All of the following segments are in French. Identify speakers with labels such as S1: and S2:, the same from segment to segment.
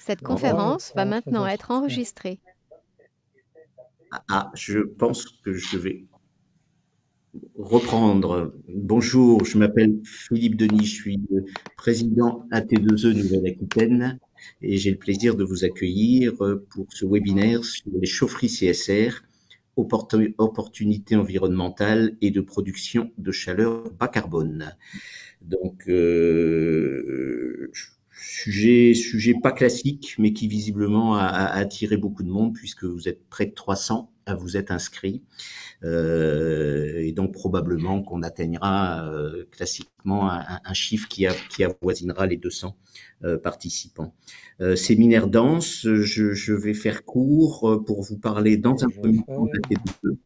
S1: Cette conférence va maintenant être enregistrée.
S2: Ah, je pense que je vais reprendre. Bonjour, je m'appelle Philippe Denis, je suis président AT2E Nouvelle-Aquitaine et j'ai le plaisir de vous accueillir pour ce webinaire sur les chaufferies CSR, opportunités environnementales et de production de chaleur bas carbone. Donc, euh, Sujet, sujet pas classique, mais qui visiblement a, attiré beaucoup de monde puisque vous êtes près de 300 à vous être inscrits. Euh, et donc probablement qu'on atteignera euh, classiquement un, chiffre qui, a, qui, avoisinera les 200 euh, participants. séminaire dense, je, je, vais faire court pour vous parler dans un premier temps de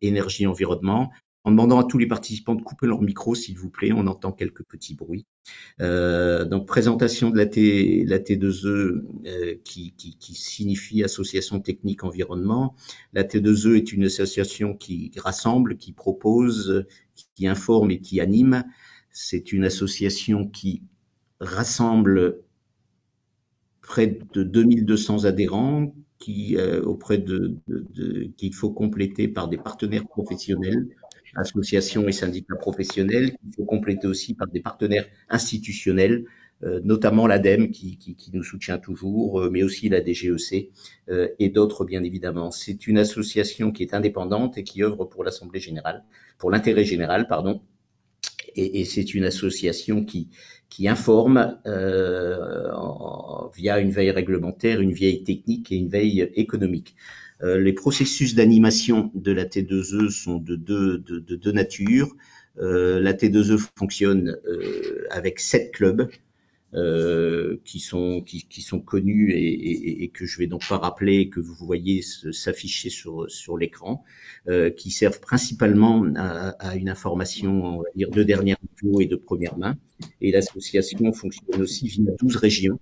S2: énergie environnement, en demandant à tous les participants de couper leur micro, s'il vous plaît, on entend quelques petits bruits. Euh, donc, présentation de la, T, la T2E euh, qui, qui, qui, signifie Association Technique Environnement. La T2E est une association qui rassemble, qui propose, qui informe et qui anime. C'est une association qui rassemble près de 2200 adhérents, qui euh, auprès de, de, de qu'il faut compléter par des partenaires professionnels associations et syndicats professionnels, qu'il faut compléter aussi par des partenaires institutionnels, euh, notamment l'ADEME qui, qui, qui, nous soutient toujours, euh, mais aussi la DGEC euh, et d'autres bien évidemment. C'est une association qui est indépendante et qui œuvre pour l'Assemblée générale, pour l'intérêt général, pardon. Et, et c'est une association qui, qui informe en, via une veille réglementaire, une veille technique et une veille économique. Euh, les processus d'animation de la T2E sont de deux, de, de deux natures. Euh, la T2E fonctionne euh, avec sept clubs euh, qui sont qui, qui, sont connus et, et, et, que je vais donc pas rappeler que vous voyez s'afficher sur sur l'écran, euh, qui servent principalement à, à, une information on va dire de dernière niveau et de première main. Et l'association fonctionne aussi via 12 régions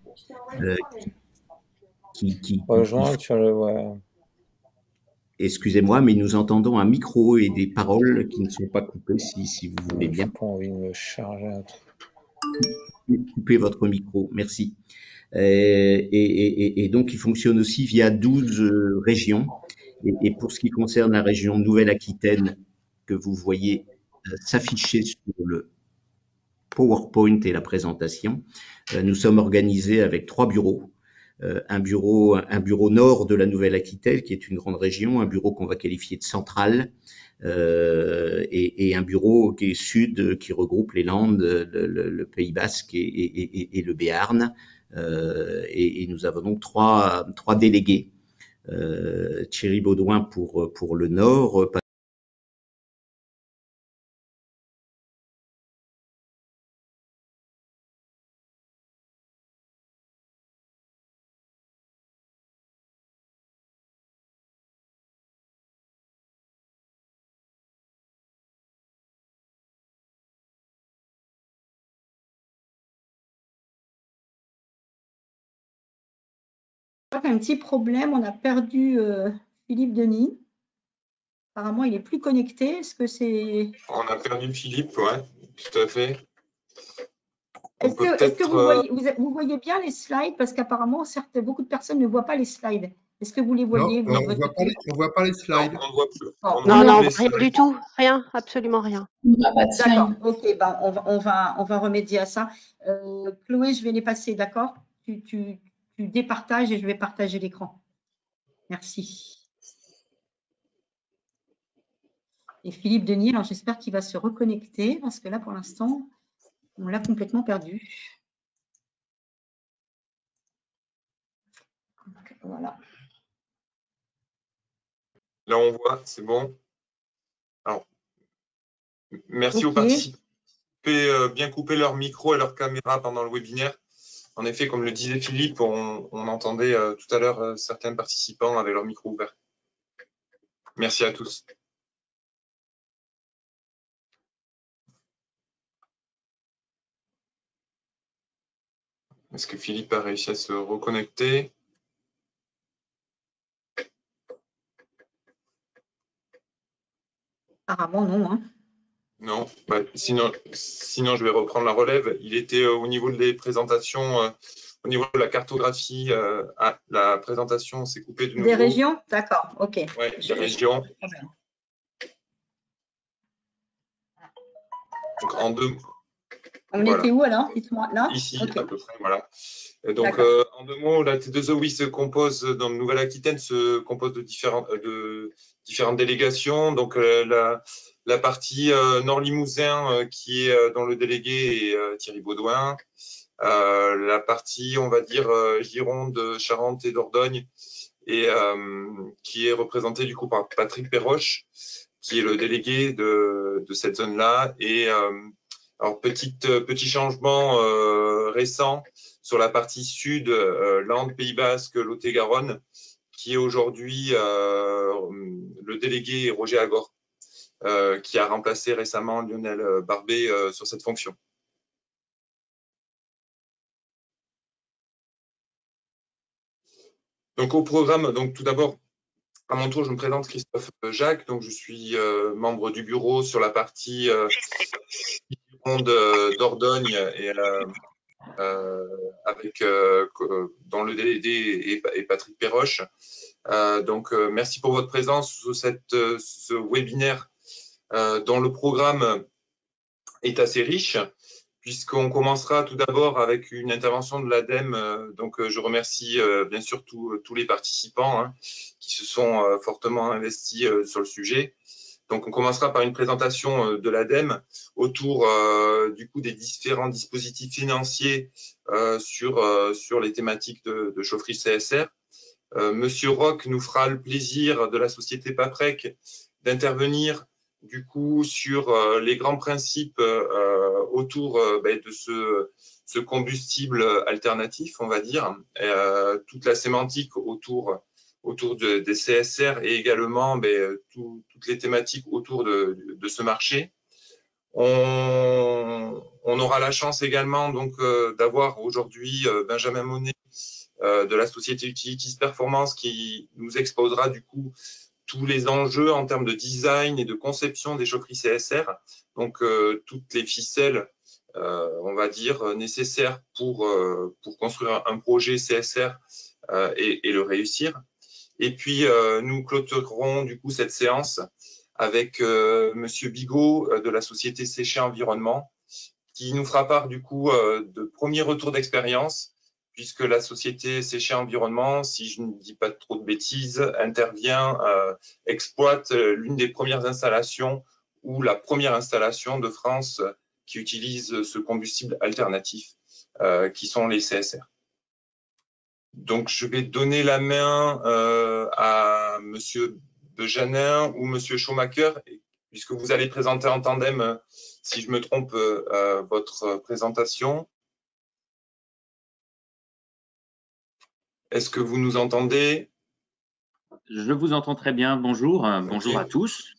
S2: euh,
S3: qui, qui.
S2: Excusez-moi, mais nous entendons un micro et des paroles qui ne sont pas coupées, si, si vous voulez bien.
S3: Pas envie de me charger un
S2: truc. Coupez votre micro, merci. Euh, et, et, et, donc, il fonctionne aussi via 12 euh, régions. Et, et, pour ce qui concerne la région Nouvelle-Aquitaine, que vous voyez euh, s'afficher sur le PowerPoint et la présentation, nous sommes organisés avec trois bureaux. Euh, un bureau, un bureau nord de la Nouvelle-Aquitaine, qui est une grande région, un bureau qu'on va qualifier de central, euh, et, un bureau qui est sud, qui regroupe les Landes, le, Pays Basque et, et, et le Béarn. Euh, et, nous avons donc trois, trois délégués. Euh, Thierry Baudouin pour, pour le nord,
S4: un petit problème. On a perdu euh, Philippe Denis. Apparemment, il est plus connecté. Est-ce que c'est.
S5: On a perdu Philippe, ouais, tout à fait.
S4: Est-ce que, vous, euh, voyez, vous, voyez, bien les slides? Parce qu'apparemment, certes, beaucoup de personnes ne voient pas les slides. Est-ce que vous les voyez
S6: non, on ne voit, pas les slides.
S1: Non, on non, non, rien du tout. Rien, absolument rien.
S4: D'accord, ok, ben, on, va, on, va, on va remédier à ça. Euh, Chloé, je vais les passer, d'accord? Tu, tu, tu départages et je vais partager l'écran. Merci. Et Philippe Denis, alors j'espère qu'il va se reconnecter parce que là, pour l'instant, on l'a complètement perdu. voilà.
S5: Là, on voit, c'est bon. Alors, merci aux participants. Euh, bien couper leur micro et leur caméra pendant le webinaire. En effet, comme le disait Philippe, on, entendait euh, tout à l'heure euh, certains participants avec leur micro ouvert. Merci à tous. Est-ce que Philippe a réussi à se reconnecter?
S4: Apparemment non. Hein.
S5: Non, bah, sinon, sinon je vais reprendre la relève. Il était au niveau des présentations, au niveau de la cartographie, ah, la présentation s'est coupée de nouveau.
S4: Des régions? D'accord, ok.
S5: Oui, des régions. Donc, en deux,
S4: on était où alors? Dites-moi là.
S5: Ici, à peu près, voilà. donc, euh, en deux mots, la T2E, oui, se compose, dans le Nouvelle-Aquitaine, se compose de différentes, de différentes délégations. Donc, euh, la, la, partie euh, Nord-Limousin, qui est dont le délégué est Thierry Baudouin. la partie, on va dire, Gironde, Charente et Dordogne, et qui est représentée du coup par Patrick Perroche, qui est le délégué de, cette zone-là. Et alors, petite, euh, petit changement euh, récent sur la partie sud, euh, Landes, Pays Basque, Lot-et-Garonne, qui est aujourd'hui le délégué Roger Agor, qui a remplacé récemment Lionel Barbet sur cette fonction. Donc au programme, donc tout d'abord, à mon tour, je me présente Christophe Jacques, donc je suis membre du bureau sur la partie d'Ordogne et euh, euh, avec euh, dans le DLD et, Patrick Perroche. donc, merci pour votre présence sur cette, ce webinaire dont le programme est assez riche puisqu'on commencera tout d'abord avec une intervention de l'ADEME. Donc, je remercie bien sûr tous les participants hein, qui se sont fortement investis sur le sujet. Donc, on commencera par une présentation euh, de l'ADEME autour euh, du coup des différents dispositifs financiers euh, sur, sur les thématiques de, de chaufferie CSR. Monsieur Roch nous fera le plaisir de la société PAPREC d'intervenir du coup sur les grands principes autour ben, de ce, ce, combustible alternatif, on va dire, toute la sémantique autour autour de, des CSR et également ben, toutes les thématiques autour de, de ce marché. On, on, aura la chance également donc euh, d'avoir aujourd'hui euh, Benjamin Monet euh, de la société Utilities Performance qui nous exposera du coup tous les enjeux en termes de design et de conception des chaufferies CSR, donc toutes les ficelles, on va dire, nécessaires pour, pour construire un projet CSR et, et le réussir. Et puis, euh, nous clôturerons du coup cette séance avec euh, Monsieur Bigot euh, de la société Séché Environnement, qui nous fera part du coup de premiers retours d'expérience, puisque la société Séché Environnement, si je ne dis pas trop de bêtises, intervient, exploite l'une des premières installations ou la première installation de France qui utilise ce combustible alternatif, qui sont les CSR. Donc, je vais donner la main euh, à Monsieur Bejanin ou Monsieur Schumacher, puisque vous allez présenter en tandem, euh, si je me trompe, euh, votre présentation. Est-ce que vous nous entendez?
S7: Je vous entends très bien. Bonjour. Bonjour à tous.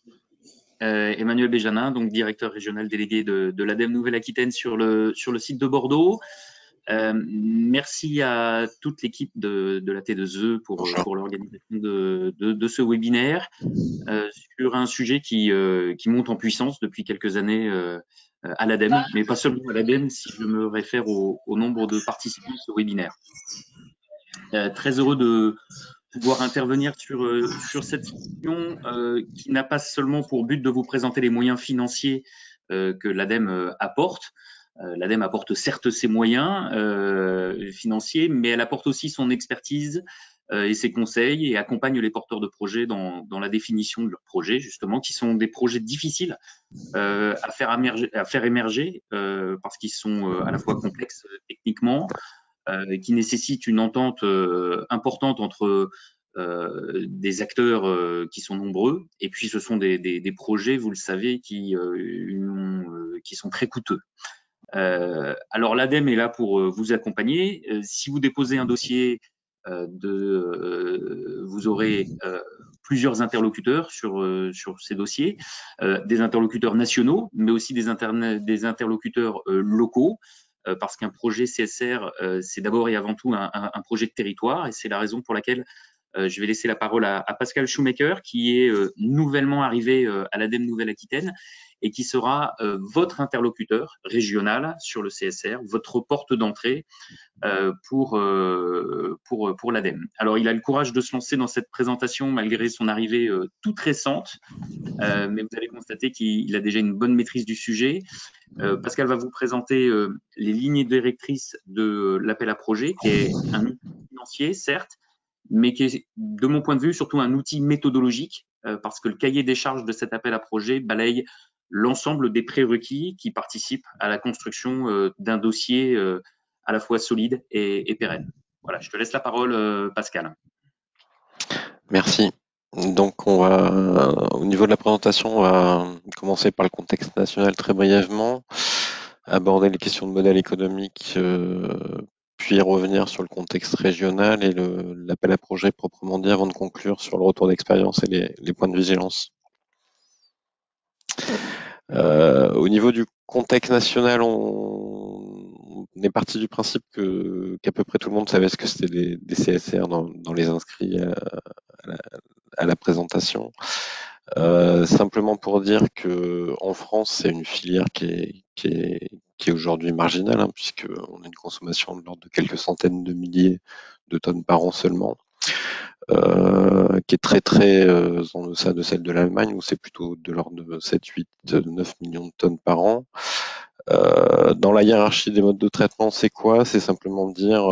S7: Emmanuel Béjanin, donc directeur régional délégué de, de l'ADEME Nouvelle-Aquitaine sur le, sur le site de Bordeaux. Euh, merci à toute l'équipe de, de, la T2E pour, pour l'organisation de, de, de, ce webinaire euh, sur un sujet qui, euh, qui monte en puissance depuis quelques années euh, à l'ADEME, mais pas seulement à l'ADEME si je me réfère au, au, nombre de participants de ce webinaire. Euh, très heureux de pouvoir intervenir sur, sur cette question qui n'a pas seulement pour but de vous présenter les moyens financiers que l'ADEME apporte, euh, L'ADEME apporte certes ses moyens euh, financiers, mais elle apporte aussi son expertise euh, et ses conseils et accompagne les porteurs de projets dans, la définition de leurs projets, justement, qui sont des projets difficiles euh, à, faire émerger, à faire émerger euh, parce qu'ils sont à la fois complexes techniquement, euh, qui nécessitent une entente importante entre des acteurs qui sont nombreux, et puis ce sont des, des, des projets, vous le savez, qui, qui sont très coûteux. Euh, alors l'ADEME est là pour euh, vous accompagner. Euh, si vous déposez un dossier, de, vous aurez plusieurs interlocuteurs sur, sur ces dossiers, des interlocuteurs nationaux, mais aussi des, des interlocuteurs locaux, parce qu'un projet CSR, c'est d'abord et avant tout un, projet de territoire, et c'est la raison pour laquelle je vais laisser la parole à, à Pascal Schumacher, qui est nouvellement arrivé à l'ADEME Nouvelle-Aquitaine et qui sera euh, votre interlocuteur régional sur le CSR, votre porte d'entrée euh, pour, euh, pour, pour l'ADEME. Alors, il a le courage de se lancer dans cette présentation malgré son arrivée toute récente, mais vous allez constater qu'il a déjà une bonne maîtrise du sujet. Pascal va vous présenter les lignes directrices de l'appel à projet, qui est un outil financier, certes, mais qui est, de mon point de vue, surtout un outil méthodologique, parce que le cahier des charges de cet appel à projet balaye l'ensemble des prérequis qui participent à la construction euh, d'un dossier euh, à la fois solide et, pérenne. Voilà, je te laisse la parole, euh, Pascal.
S8: Merci. Donc, on va, au niveau de la présentation, on va commencer par le contexte national très brièvement, aborder les questions de modèle économique, puis revenir sur le contexte régional et l'appel à projet proprement dit avant de conclure sur le retour d'expérience et les, points de vigilance. Euh, au niveau du contexte national, on, est parti du principe que qu'à peu près tout le monde savait ce que c'était des, CSR dans, les inscrits à, la, présentation. Euh, simplement pour dire que en France, c'est une filière qui est, qui est, qui est aujourd'hui marginale, hein, puisqu'on a une consommation de l'ordre de quelques centaines de milliers de tonnes par an seulement. Euh, qui est très très euh, en deçà de celle de l'Allemagne, où c'est plutôt de l'ordre de 7, 8, 9 millions de tonnes par an. Euh, dans la hiérarchie des modes de traitement, c'est quoi? C'est simplement dire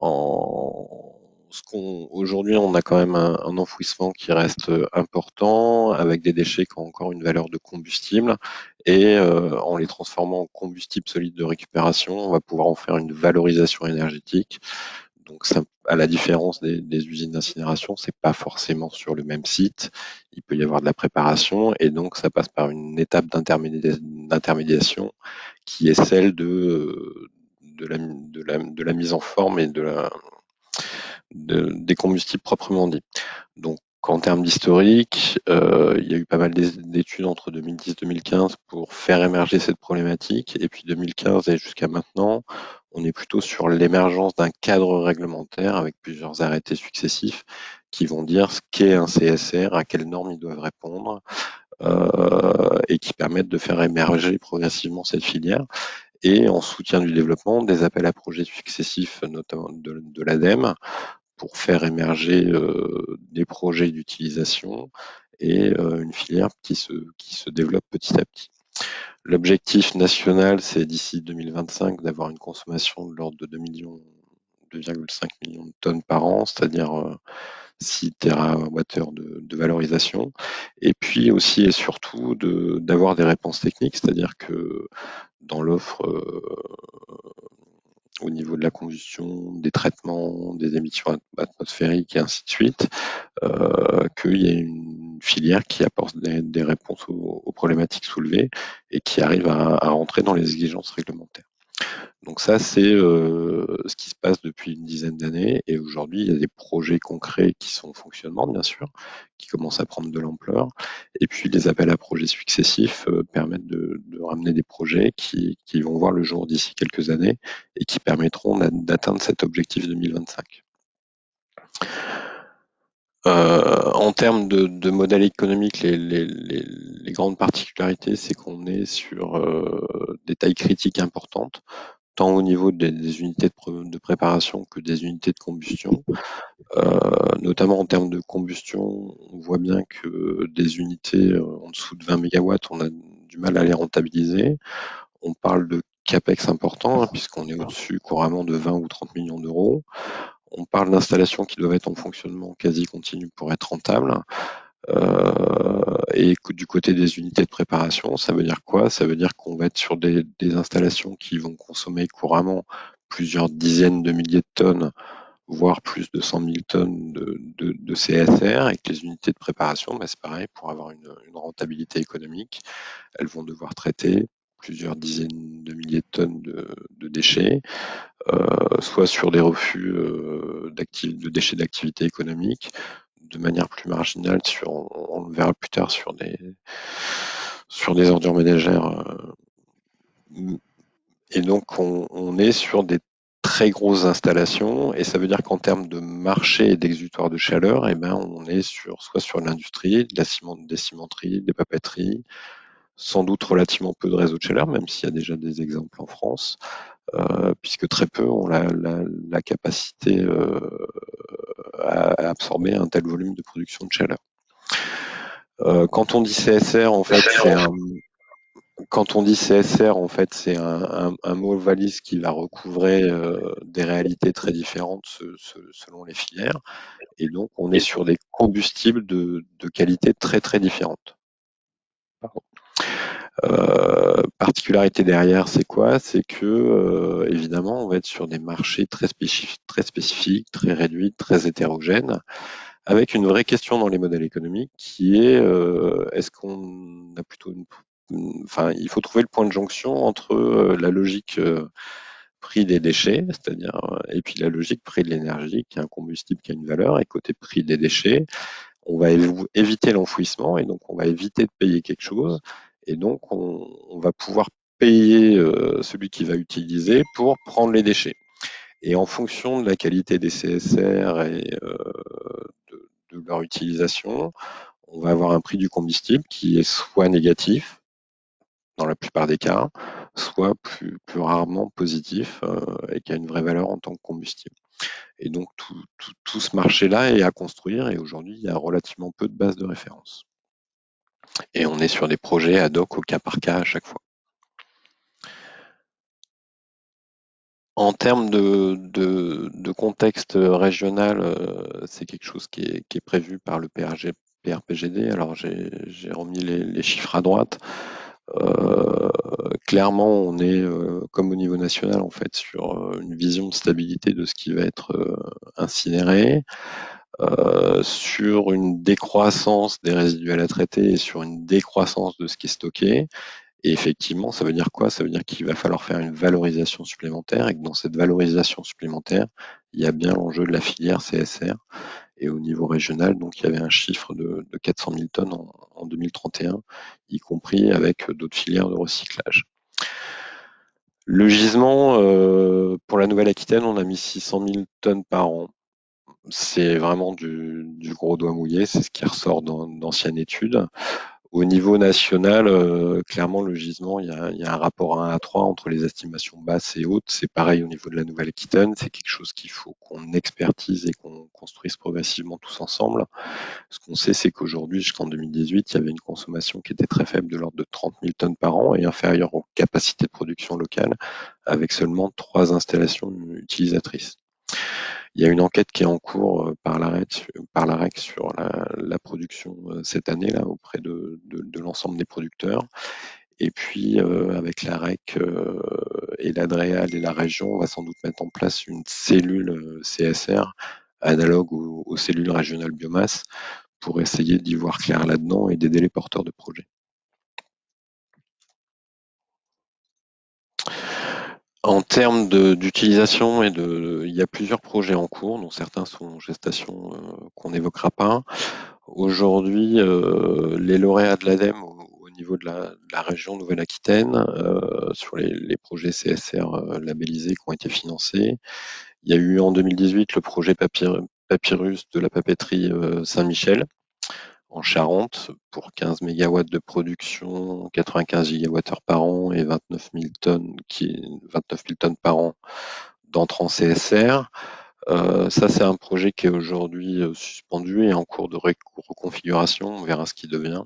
S8: en ce qu'on aujourd'hui on a quand même un, enfouissement qui reste important avec des déchets qui ont encore une valeur de combustible et en les transformant en combustible solide de récupération, on va pouvoir en faire une valorisation énergétique donc, à la différence des, usines d'incinération, c'est pas forcément sur le même site. Il peut y avoir de la préparation et donc ça passe par une étape d'intermédiation qui est celle de, de, la, de, la, mise en forme et de la, des combustibles proprement dits. Donc, en termes d'historique, euh, il y a eu pas mal d'études entre 2010 et 2015 pour faire émerger cette problématique. Et puis 2015 et jusqu'à maintenant, on est plutôt sur l'émergence d'un cadre réglementaire avec plusieurs arrêtés successifs qui vont dire ce qu'est un CSR, à quelles normes ils doivent répondre, euh, et qui permettent de faire émerger progressivement cette filière. Et en soutien du développement, des appels à projets successifs, notamment de, l'ADEME, pour faire émerger euh, des projets d'utilisation et euh, une filière qui se, qui se développe petit à petit. L'objectif national, c'est d'ici 2025 d'avoir une consommation de l'ordre de 2 millions, 2,5 millions de tonnes par an, c'est-à-dire 6 euh, TWh de, de valorisation. Et puis aussi et surtout d'avoir des réponses techniques, c'est-à-dire que dans l'offre au niveau de la combustion, des traitements, des émissions atmosphériques et ainsi de suite, euh, qu'il y ait une filière qui apporte des, réponses aux, problématiques soulevées et qui arrive à, à rentrer dans les exigences réglementaires. Donc ça, c'est euh, ce qui se passe depuis une dizaine d'années. Et aujourd'hui, il y a des projets concrets qui sont en fonctionnement, bien sûr, qui commencent à prendre de l'ampleur. Et puis, les appels à projets successifs euh, permettent de, ramener des projets qui, vont voir le jour d'ici quelques années et qui permettront d'atteindre cet objectif 2025. Euh, en termes de, de modèle économique, les, grandes particularités, c'est qu'on est sur des tailles critiques importantes tant au niveau des, unités de, préparation que des unités de combustion. Euh, notamment en termes de combustion, on voit bien que des unités euh, en dessous de 20 MW, on a du mal à les rentabiliser. On parle de CAPEX important, hein, puisqu'on est au-dessus couramment de 20 ou 30 millions d'euros. On parle d'installations qui doivent être en fonctionnement quasi continu pour être rentables. Euh, et du côté des unités de préparation, ça veut dire quoi? Ça veut dire qu'on va être sur des, installations qui vont consommer couramment plusieurs dizaines de milliers de tonnes, voire plus de 100 000 tonnes de, CSR, et que les unités de préparation, bah, c'est pareil, pour avoir une, rentabilité économique, elles vont devoir traiter plusieurs dizaines de milliers de tonnes de, déchets, euh, soit sur des refus euh, de déchets d'activité économique, de manière plus marginale on, le verra plus tard sur des sur des ordures ménagères. Euh, et donc on, est sur des très grosses installations et ça veut dire qu'en termes de marché et d'exutoire de chaleur, eh ben on est sur soit sur l'industrie, de la ciment, des cimenteries, des papeteries, sans doute relativement peu de réseaux de chaleur, même s'il y a déjà des exemples en France, puisque très peu ont la, la capacité à absorber un tel volume de production de chaleur. quand on dit CSR, en fait, c'est un, quand on dit CSR, en fait, c'est un, mot valise qui va recouvrer euh, des réalités très différentes selon les filières. Et donc, on est sur des combustibles de, qualité très, très différentes. Euh, particularité derrière, c'est quoi? C'est que, euh, évidemment, on va être sur des marchés très, spécifiques, très spécifiques, très réduits, très hétérogènes, avec une vraie question dans les modèles économiques qui est est-ce qu'on a plutôt une enfin, il faut trouver le point de jonction entre euh, la logique euh, prix des déchets, c'est-à-dire, euh, et puis la logique prix de l'énergie, qui est un combustible qui a une valeur, et côté prix des déchets, on va éviter l'enfouissement, et donc on va éviter de payer quelque chose, et donc on, va pouvoir payer celui qui va utiliser pour prendre les déchets. Et en fonction de la qualité des CSR et de leur utilisation, on va avoir un prix du combustible qui est soit négatif, dans la plupart des cas, soit plus, rarement positif euh, et qui a une vraie valeur en tant que combustible. Et donc tout ce marché-là est à construire et aujourd'hui il y a relativement peu de bases de référence. Et on est sur des projets ad hoc au cas par cas à chaque fois. En termes de, contexte régional, euh, c'est quelque chose qui est, prévu par le PRPGD. Alors j'ai remis les, chiffres à droite. Euh, clairement, on est, euh, comme au niveau national, en fait, sur une vision de stabilité de ce qui va être incinéré, sur une décroissance des résiduels à traiter et sur une décroissance de ce qui est stocké. Et effectivement, ça veut dire quoi? Ça veut dire qu'il va falloir faire une valorisation supplémentaire et que dans cette valorisation supplémentaire, il y a bien l'enjeu de la filière CSR et au niveau régional, donc il y avait un chiffre de, 400 000 tonnes en, 2031, y compris avec d'autres filières de recyclage. Le gisement, euh, pour la Nouvelle-Aquitaine, on a mis 600 000 tonnes par an. C'est vraiment du, du, gros doigt mouillé, c'est ce qui ressort d'anciennes études. Au niveau national, euh, clairement, le gisement, il y, a, un rapport 1 à 3 entre les estimations basses et hautes. C'est pareil au niveau de la Nouvelle-Aquitaine. C'est quelque chose qu'il faut qu'on expertise et qu'on construise progressivement tous ensemble. Ce qu'on sait, c'est qu'aujourd'hui, jusqu'en 2018, il y avait une consommation qui était très faible de l'ordre de 30 000 tonnes par an et inférieure aux capacités de production locale, avec seulement trois installations utilisatrices. Il y a une enquête qui est en cours euh, par l'AREC sur la, production euh, cette année là auprès de, l'ensemble des producteurs. Et puis euh, avec l'AREC et l'ADREAL et la région, on va sans doute mettre en place une cellule CSR analogue aux, cellules régionales biomasse pour essayer d'y voir clair là-dedans et d'aider les porteurs de projets. En termes d'utilisation et de, il y a plusieurs projets en cours, dont certains sont en gestation euh, qu'on n'évoquera pas. Aujourd'hui, euh, les lauréats de l'ADEME au, niveau de la, région Nouvelle-Aquitaine euh, sur les, projets CSR labellisés qui ont été financés. Il y a eu en 2018 le projet Papyrus de la papeterie Saint-Michel en Charente pour 15 MW de production, 95 GWh par an et 29 000 tonnes, qui, 29 000 tonnes par an d'entrants CSR. Euh, ça, c'est un projet qui est aujourd'hui euh, suspendu et en cours de reconfiguration. On verra ce qui devient.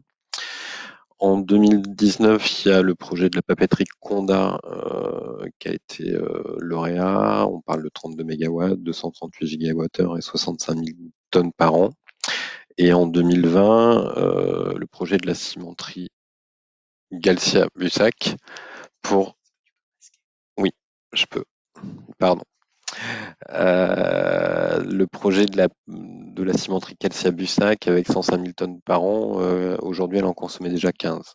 S8: En 2019, il y a le projet de la papeterie Conda euh, qui a été lauréat. On parle de 32 MW, 238 GWh et 65 000 tonnes par an. Et en 2020, euh, le projet de la cimenterie Galcia-Bussac pour... Oui, je peux. Pardon. Euh, le projet de la, cimenterie Calcia-Bussac avec 105 000 tonnes par an, euh, aujourd'hui elle en consommait déjà 15.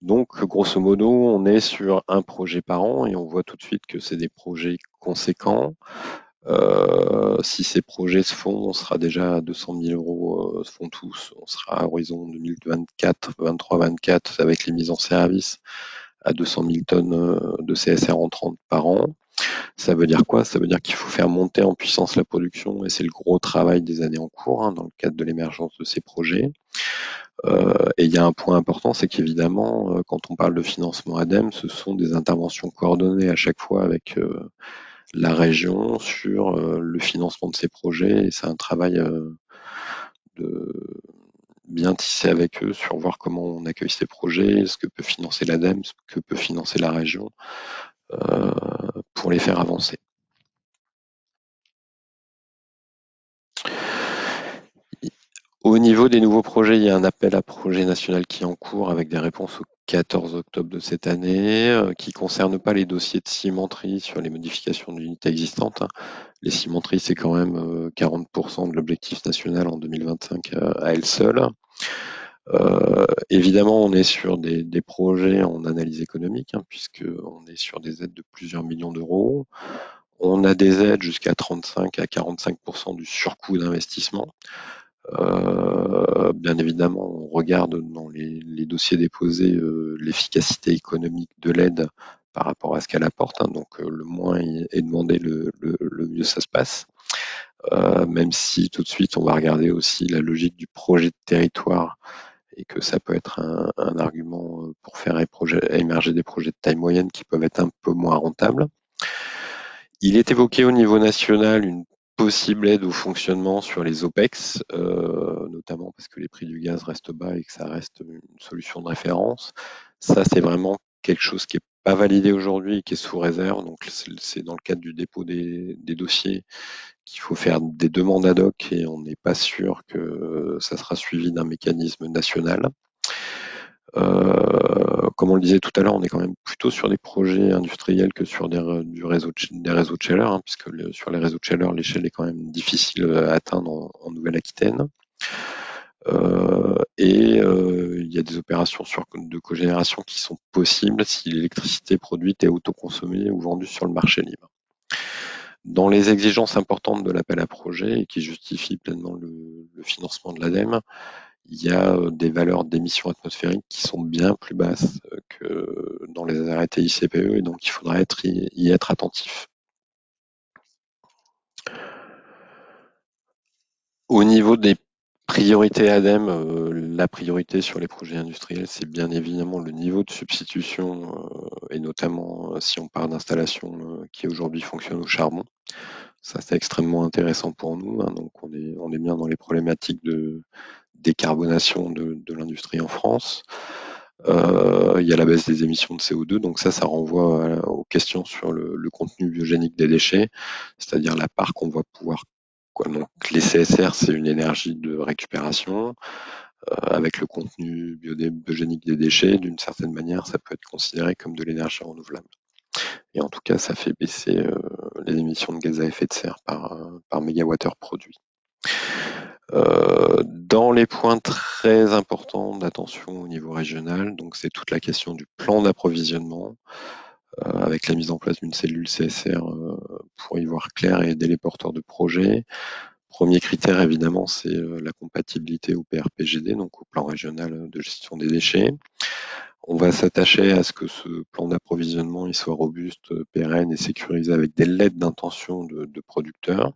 S8: Donc, grosso modo, on est sur un projet par an et on voit tout de suite que c'est des projets conséquents euh, si ces projets se font, on sera déjà à 200 000 euros, euh, se font tous. On sera à horizon 2024, 23, 24 avec les mises en service à 200 000 tonnes euh, de CSR en 30 par an. Ça veut dire quoi? Ça veut dire qu'il faut faire monter en puissance la production et c'est le gros travail des années en cours hein, dans le cadre de l'émergence de ces projets. Euh, et il y a un point important, c'est qu'évidemment, euh, quand on parle de financement ADEME, ce sont des interventions coordonnées à chaque fois avec la région sur le financement de ces projets. Et c'est un travail de bien tisser avec eux sur voir comment on accueille ces projets, ce que peut financer l'ADEME, ce que peut financer la région, pour les faire avancer. Au niveau des nouveaux projets, il y a un appel à projet national qui est en cours avec des réponses au 14 octobre de cette année, euh, qui ne concerne pas les dossiers de cimenterie sur les modifications d'unités existantes. Hein. Les cimenteries, c'est quand même 40% euh, de l'objectif national en 2025 euh, à elles seules. évidemment, on est sur des, projets en analyse économique, hein, puisqu'on est sur des aides de plusieurs millions d'euros. On a des aides jusqu'à 35 à 45% du surcoût d'investissement. Euh, bien évidemment, on regarde dans les, dossiers déposés euh, l'efficacité économique de l'aide par rapport à ce qu'elle apporte. Hein. donc, euh, le moins est demandé, le, mieux ça se passe. même si tout de suite, on va regarder aussi la logique du projet de territoire et que ça peut être un, argument pour faire émerger des projets de taille moyenne qui peuvent être un peu moins rentables. Il est évoqué au niveau national une possible aide au fonctionnement sur les OPEX, euh, notamment parce que les prix du gaz restent bas et que ça reste une solution de référence. Ça, c'est vraiment quelque chose qui n'est pas validé aujourd'hui et qui est sous réserve. Donc, c'est dans le cadre du dépôt des, dossiers qu'il faut faire des demandes ad hoc et on n'est pas sûr que ça sera suivi d'un mécanisme national. Euh, comme on le disait tout à l'heure, on est quand même plutôt sur des projets industriels que sur des, du réseau des réseaux de chaleur, hein, puisque sur les réseaux de chaleur, l'échelle est quand même difficile à atteindre en, Nouvelle-Aquitaine. Euh, et euh, il y a des opérations sur, de cogénération qui sont possibles si l'électricité produite est autoconsommée ou vendue sur le marché libre. Dans les exigences importantes de l'appel à projet et qui justifient pleinement le, le financement de l'ADEME, il y a euh, des valeurs d'émissions atmosphériques qui sont bien plus basses euh, que dans les arrêtés ICPE et donc il faudra être, y être attentif. Au niveau des priorités ADEME, euh, la priorité sur les projets industriels, c'est bien évidemment le niveau de substitution et notamment si on parle d'installations qui aujourd'hui fonctionnent au charbon. Ça, c'est extrêmement intéressant pour nous. Hein. donc, on est, on est bien dans les problématiques de, décarbonation de, l'industrie en France. Euh, il y a la baisse des émissions de CO2, donc ça, ça renvoie aux questions sur le, contenu biogénique des déchets, c'est-à-dire la part qu'on va pouvoir. Donc les CSR, c'est une énergie de récupération. Euh, avec le contenu biogénique des déchets, d'une certaine manière, ça peut être considéré comme de l'énergie renouvelable. Et en tout cas, ça fait baisser euh, les émissions de gaz à effet de serre par, par mégawattheure produit. Euh, dans les points très importants d'attention au niveau régional, donc c'est toute la question du plan d'approvisionnement, euh, avec la mise en place d'une cellule CSR euh, pour y voir clair et aider les porteurs de projets. Premier critère, évidemment, c'est la compatibilité au PRPGD, donc au plan régional de gestion des déchets. On va s'attacher à ce que ce plan d'approvisionnement soit robuste, pérenne et sécurisé avec des lettres d'intention de, de producteurs.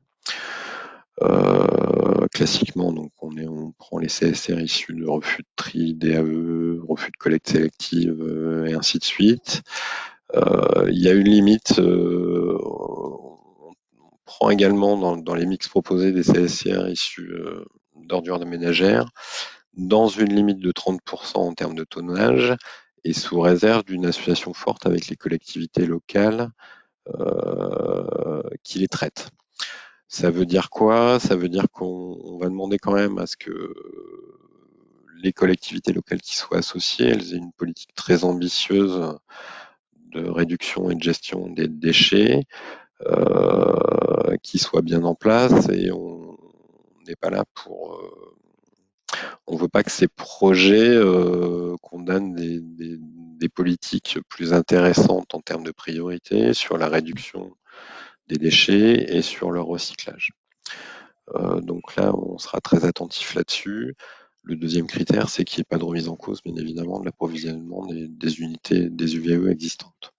S8: Euh, classiquement, donc on, prend les CSR issus de refus de tri, DAE, refus de collecte sélective euh, et ainsi de suite. Euh, il y a une limite. on prend également dans, les mix proposés des CSR issus d'ordures de ménagères dans une limite de 30% en termes de tonnage et sous réserve d'une association forte avec les collectivités locales qui les traitent. Ça veut dire quoi? Ça veut dire qu'on va demander quand même à ce que les collectivités locales qui soient associées, elles aient une politique très ambitieuse de réduction et de gestion des déchets, euh, qui soit bien en place et on n'est pas là pour euh, on veut pas que ces projets euh, condamnent des, des, politiques plus intéressantes en termes de priorité sur la réduction des déchets et sur leur recyclage. Euh, donc là, on sera très attentif là-dessus. Le deuxième critère, c'est qu'il n'y ait pas de remise en cause, bien évidemment, de l'approvisionnement des, unités des UVE existantes.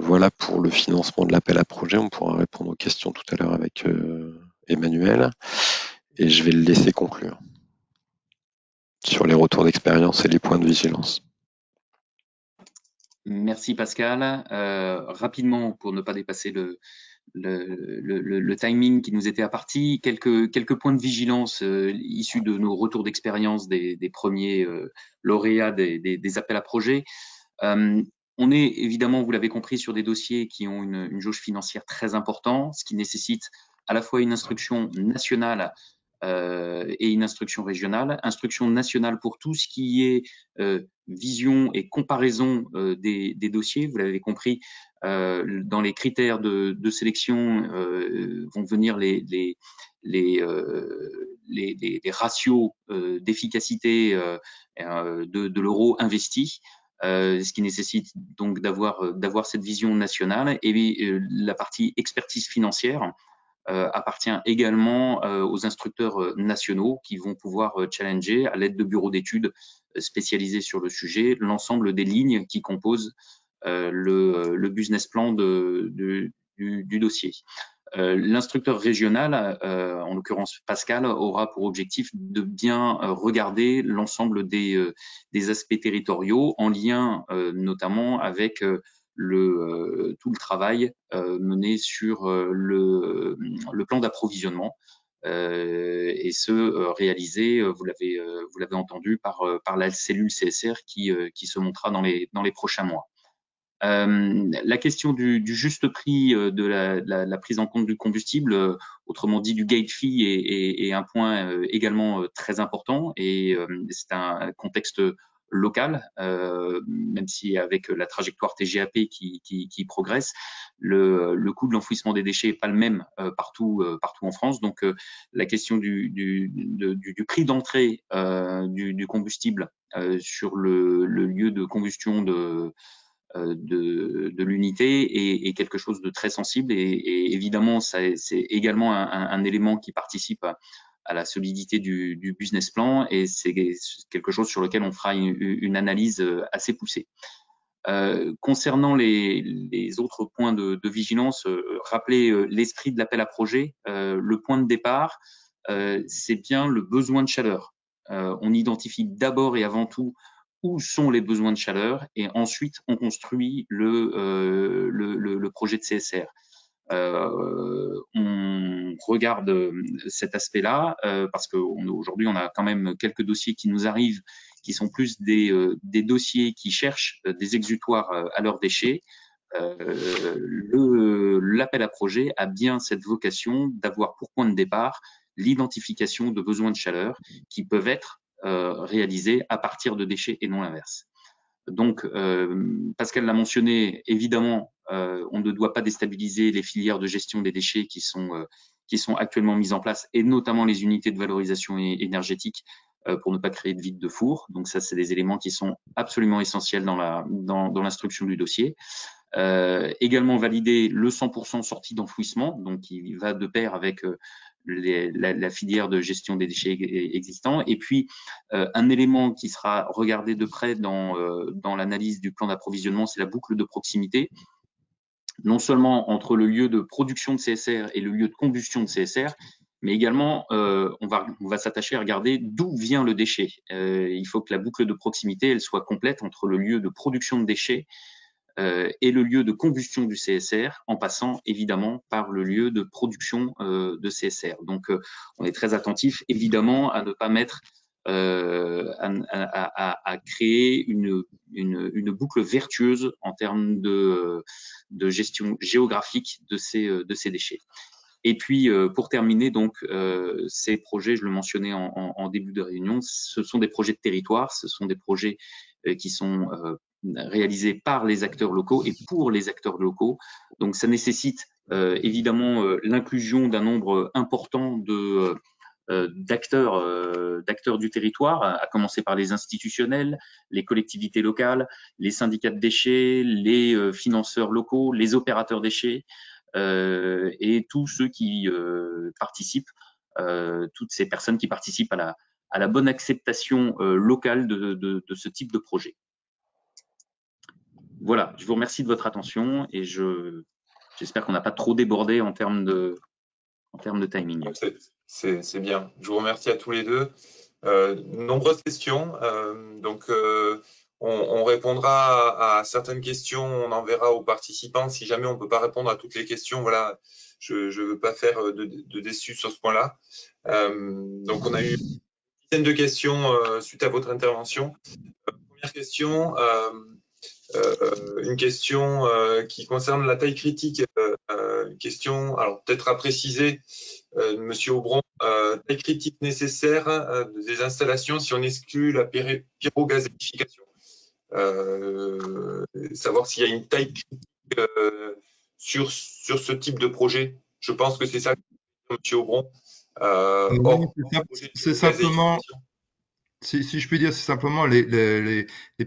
S8: voilà pour le financement de l'appel à projet. On pourra répondre aux questions tout à l'heure avec Emmanuel. Et je vais le laisser conclure sur les retours d'expérience et les points de vigilance.
S7: Merci Pascal. Euh, rapidement, pour ne pas dépasser le, le, timing qui nous était apparti, quelques, quelques points de vigilance euh, issus de nos retours d'expérience des, premiers euh, lauréats des, appels à projets. on est évidemment, vous l'avez compris, sur des dossiers qui ont une, une jauge financière très importante, ce qui nécessite à la fois une instruction nationale euh, et une instruction régionale. Instruction nationale pour tout ce qui est euh, vision et comparaison euh, des, dossiers. Vous l'avez compris, dans les critères de, sélection vont venir les, ratios d'efficacité de, l'euro investi. Euh, ce qui nécessite donc d'avoir cette vision nationale et la partie expertise financière euh, appartient également euh, aux instructeurs euh, nationaux qui vont pouvoir challenger à l'aide de bureaux d'études spécialisés sur le sujet l'ensemble des lignes qui composent le, business plan du, dossier. L'instructeur régional, en l'occurrence Pascal, aura pour objectif de bien regarder l'ensemble des, aspects territoriaux en lien notamment avec euh, tout le travail euh, mené sur euh, le, plan d'approvisionnement. et ce réalisé, vous l'avez entendu par la cellule CSR qui se montrera dans les prochains mois. Euh, la question du, juste prix de la, prise en compte du combustible, autrement dit du gate fee, est, est un point également très important et c'est un contexte local, euh, même si avec la trajectoire TGAP qui, qui, qui progresse, le, le, coût de l'enfouissement des déchets n'est pas le même euh, partout, euh, partout en France. Donc la question du, du, du, du prix d'entrée du, du, combustible sur le, le, lieu de combustion de, de, de l'unité est, est, quelque chose de très sensible et, et évidemment c'est également un, un, un, élément qui participe à, à la solidité du, business plan et c'est quelque chose sur lequel on fera une, analyse euh, assez poussée. Euh, concernant les, autres points de, vigilance, euh, rappeler euh, l'esprit de l'appel à projet. Le point de départ, c'est bien le besoin de chaleur. on identifie d'abord et avant tout où sont les besoins de chaleur et ensuite on construit le projet de CSR. Euh, on regarde euh, cet aspect-là euh, parce qu'aujourd'hui, on, on, a quand même quelques dossiers qui nous arrivent qui sont plus des, des dossiers qui cherchent des exutoires à leurs déchets. L'appel à projet a bien cette vocation d'avoir pour point de départ l'identification de besoins de chaleur qui peuvent être réalisés à partir de déchets et non l'inverse. Donc, euh, Pascal l'a mentionné, évidemment, euh, on ne doit pas déstabiliser les filières de gestion des déchets qui sont, euh, actuellement mises en place, et notamment les unités de valorisation énergétique pour ne pas créer de vide de four. Donc ça, c'est des éléments qui sont absolument essentiels dans l'instruction du dossier. Euh, également valider le 100% sortie d'enfouissement, donc qui va de pair avec la, filière de gestion des déchets existants. Et puis, euh, un élément qui sera regardé de près euh, dans l'analyse du plan d'approvisionnement, c'est la boucle de proximité, non seulement entre le lieu de production de CSR et le lieu de combustion de CSR, mais également, euh, on va, on va s'attacher à regarder d'où vient le déchet. il faut que la boucle de proximité, elle soit complète entre le lieu de production de déchets euh, et le lieu de combustion du CSR, en passant évidemment par le lieu de production euh, de CSR. Donc, euh, on est très attentif évidemment à ne pas mettre euh, à, à, à, créer une, une, une, boucle vertueuse en termes de, de gestion géographique de ces, de ces déchets. Et puis, pour terminer, donc, euh, ces projets, je le mentionnais en, en, début de réunion, ce sont des projets de territoire, ce sont des projets qui sont réalisé par les acteurs locaux et pour les acteurs locaux. Donc ça nécessite euh, évidemment euh, l'inclusion d'un nombre important de euh, d'acteurs d'acteurs du territoire, à commencer par les institutionnels, les collectivités locales, les syndicats de déchets, les financeurs locaux, les opérateurs déchets et tous ceux qui participent, toutes ces personnes qui participent à la, à la bonne acceptation locale de, de, de ce type de projet. voilà, je vous remercie de votre attention et je j'espère qu'on n'a pas trop débordé en termes de, en termes de timing.
S5: C'est bien. Je vous remercie à tous les deux. Euh, nombreuses questions. Euh, donc, euh, on, répondra à, certaines questions. On enverra aux participants. Si jamais on ne peut pas répondre à toutes les questions, voilà, je ne veux pas faire de, de déçus sur ce point-là. donc, on a eu une dizaine de questions suite à votre intervention. première question. une question qui concerne la taille critique. une question, alors peut-être à préciser, Monsieur Aubron, euh, taille critique nécessaire euh, des installations si on exclut la pyrogazéification. savoir s'il y a une taille critique sur, sur ce type de projet. Je pense que c'est ça, Monsieur Aubron.
S6: c'est simplement, si, je peux dire, c'est simplement les, les, les,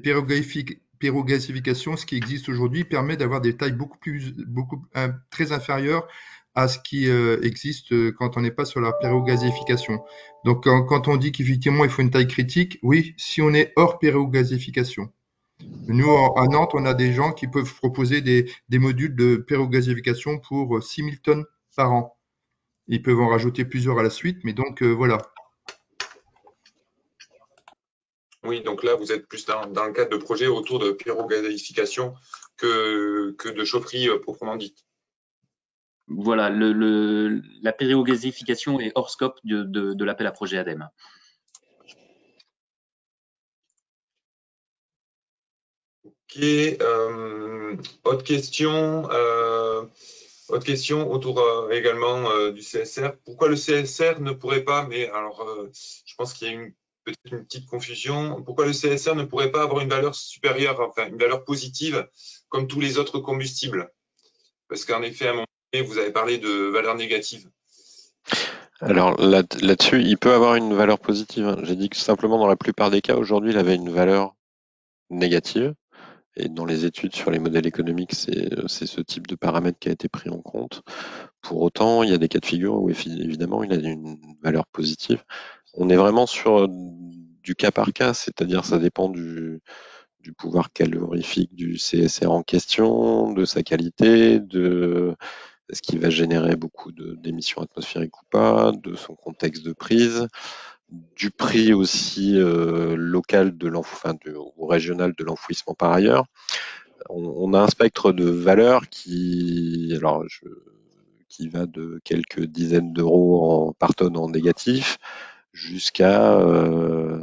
S6: pyrogasifications, ce qui existe aujourd'hui, permet d'avoir des tailles beaucoup plus, beaucoup, très inférieures à ce qui euh, existe euh, quand on n'est pas sur la pérogasification. Donc, quand, on dit qu'effectivement il faut une taille critique, oui, si on est hors pérogasification. Nous, à Nantes, on a des gens qui peuvent proposer des, modules de pérogasification pour 6000 tonnes par an. Ils peuvent en rajouter plusieurs à la suite, mais donc euh, voilà.
S5: Oui, donc là, vous êtes plus dans, dans le cadre de projets autour de pyrogasification que, que de chaufferie proprement dite.
S7: Voilà, la périogasification est hors scope de, l'appel à projet ADEME.
S5: Ok, euh, autre question. Euh, autre question autour euh, également du CSR. Pourquoi le CSR ne pourrait pas, mais alors je pense qu'il y a peut-être une petite confusion. Pourquoi le CSR ne pourrait pas avoir une valeur supérieure, enfin une valeur positive, comme tous les autres combustibles? Parce qu'en effet, à un moment vous avez parlé de valeur négative.
S8: Alors là-dessus, il peut avoir une valeur positive. Hein. J'ai dit que simplement dans la plupart des cas, aujourd'hui, il avait une valeur négative. Et dans les études sur les modèles économiques, c'est ce type de paramètre qui a été pris en compte. Pour autant, il y a des cas de figure où évidemment, il a une valeur positive. On est vraiment sur du cas par cas, c'est-à-dire ça dépend du, du pouvoir calorifique du CSR en question, de sa qualité, de est-ce qu'il va générer beaucoup d'émissions atmosphériques ou pas, de son contexte de prise, du prix aussi euh, local de enfin, ou régional de l'enfouissement par ailleurs? On, a un spectre de valeurs qui, alors, qui va de quelques dizaines d'euros par tonne en négatif jusqu'à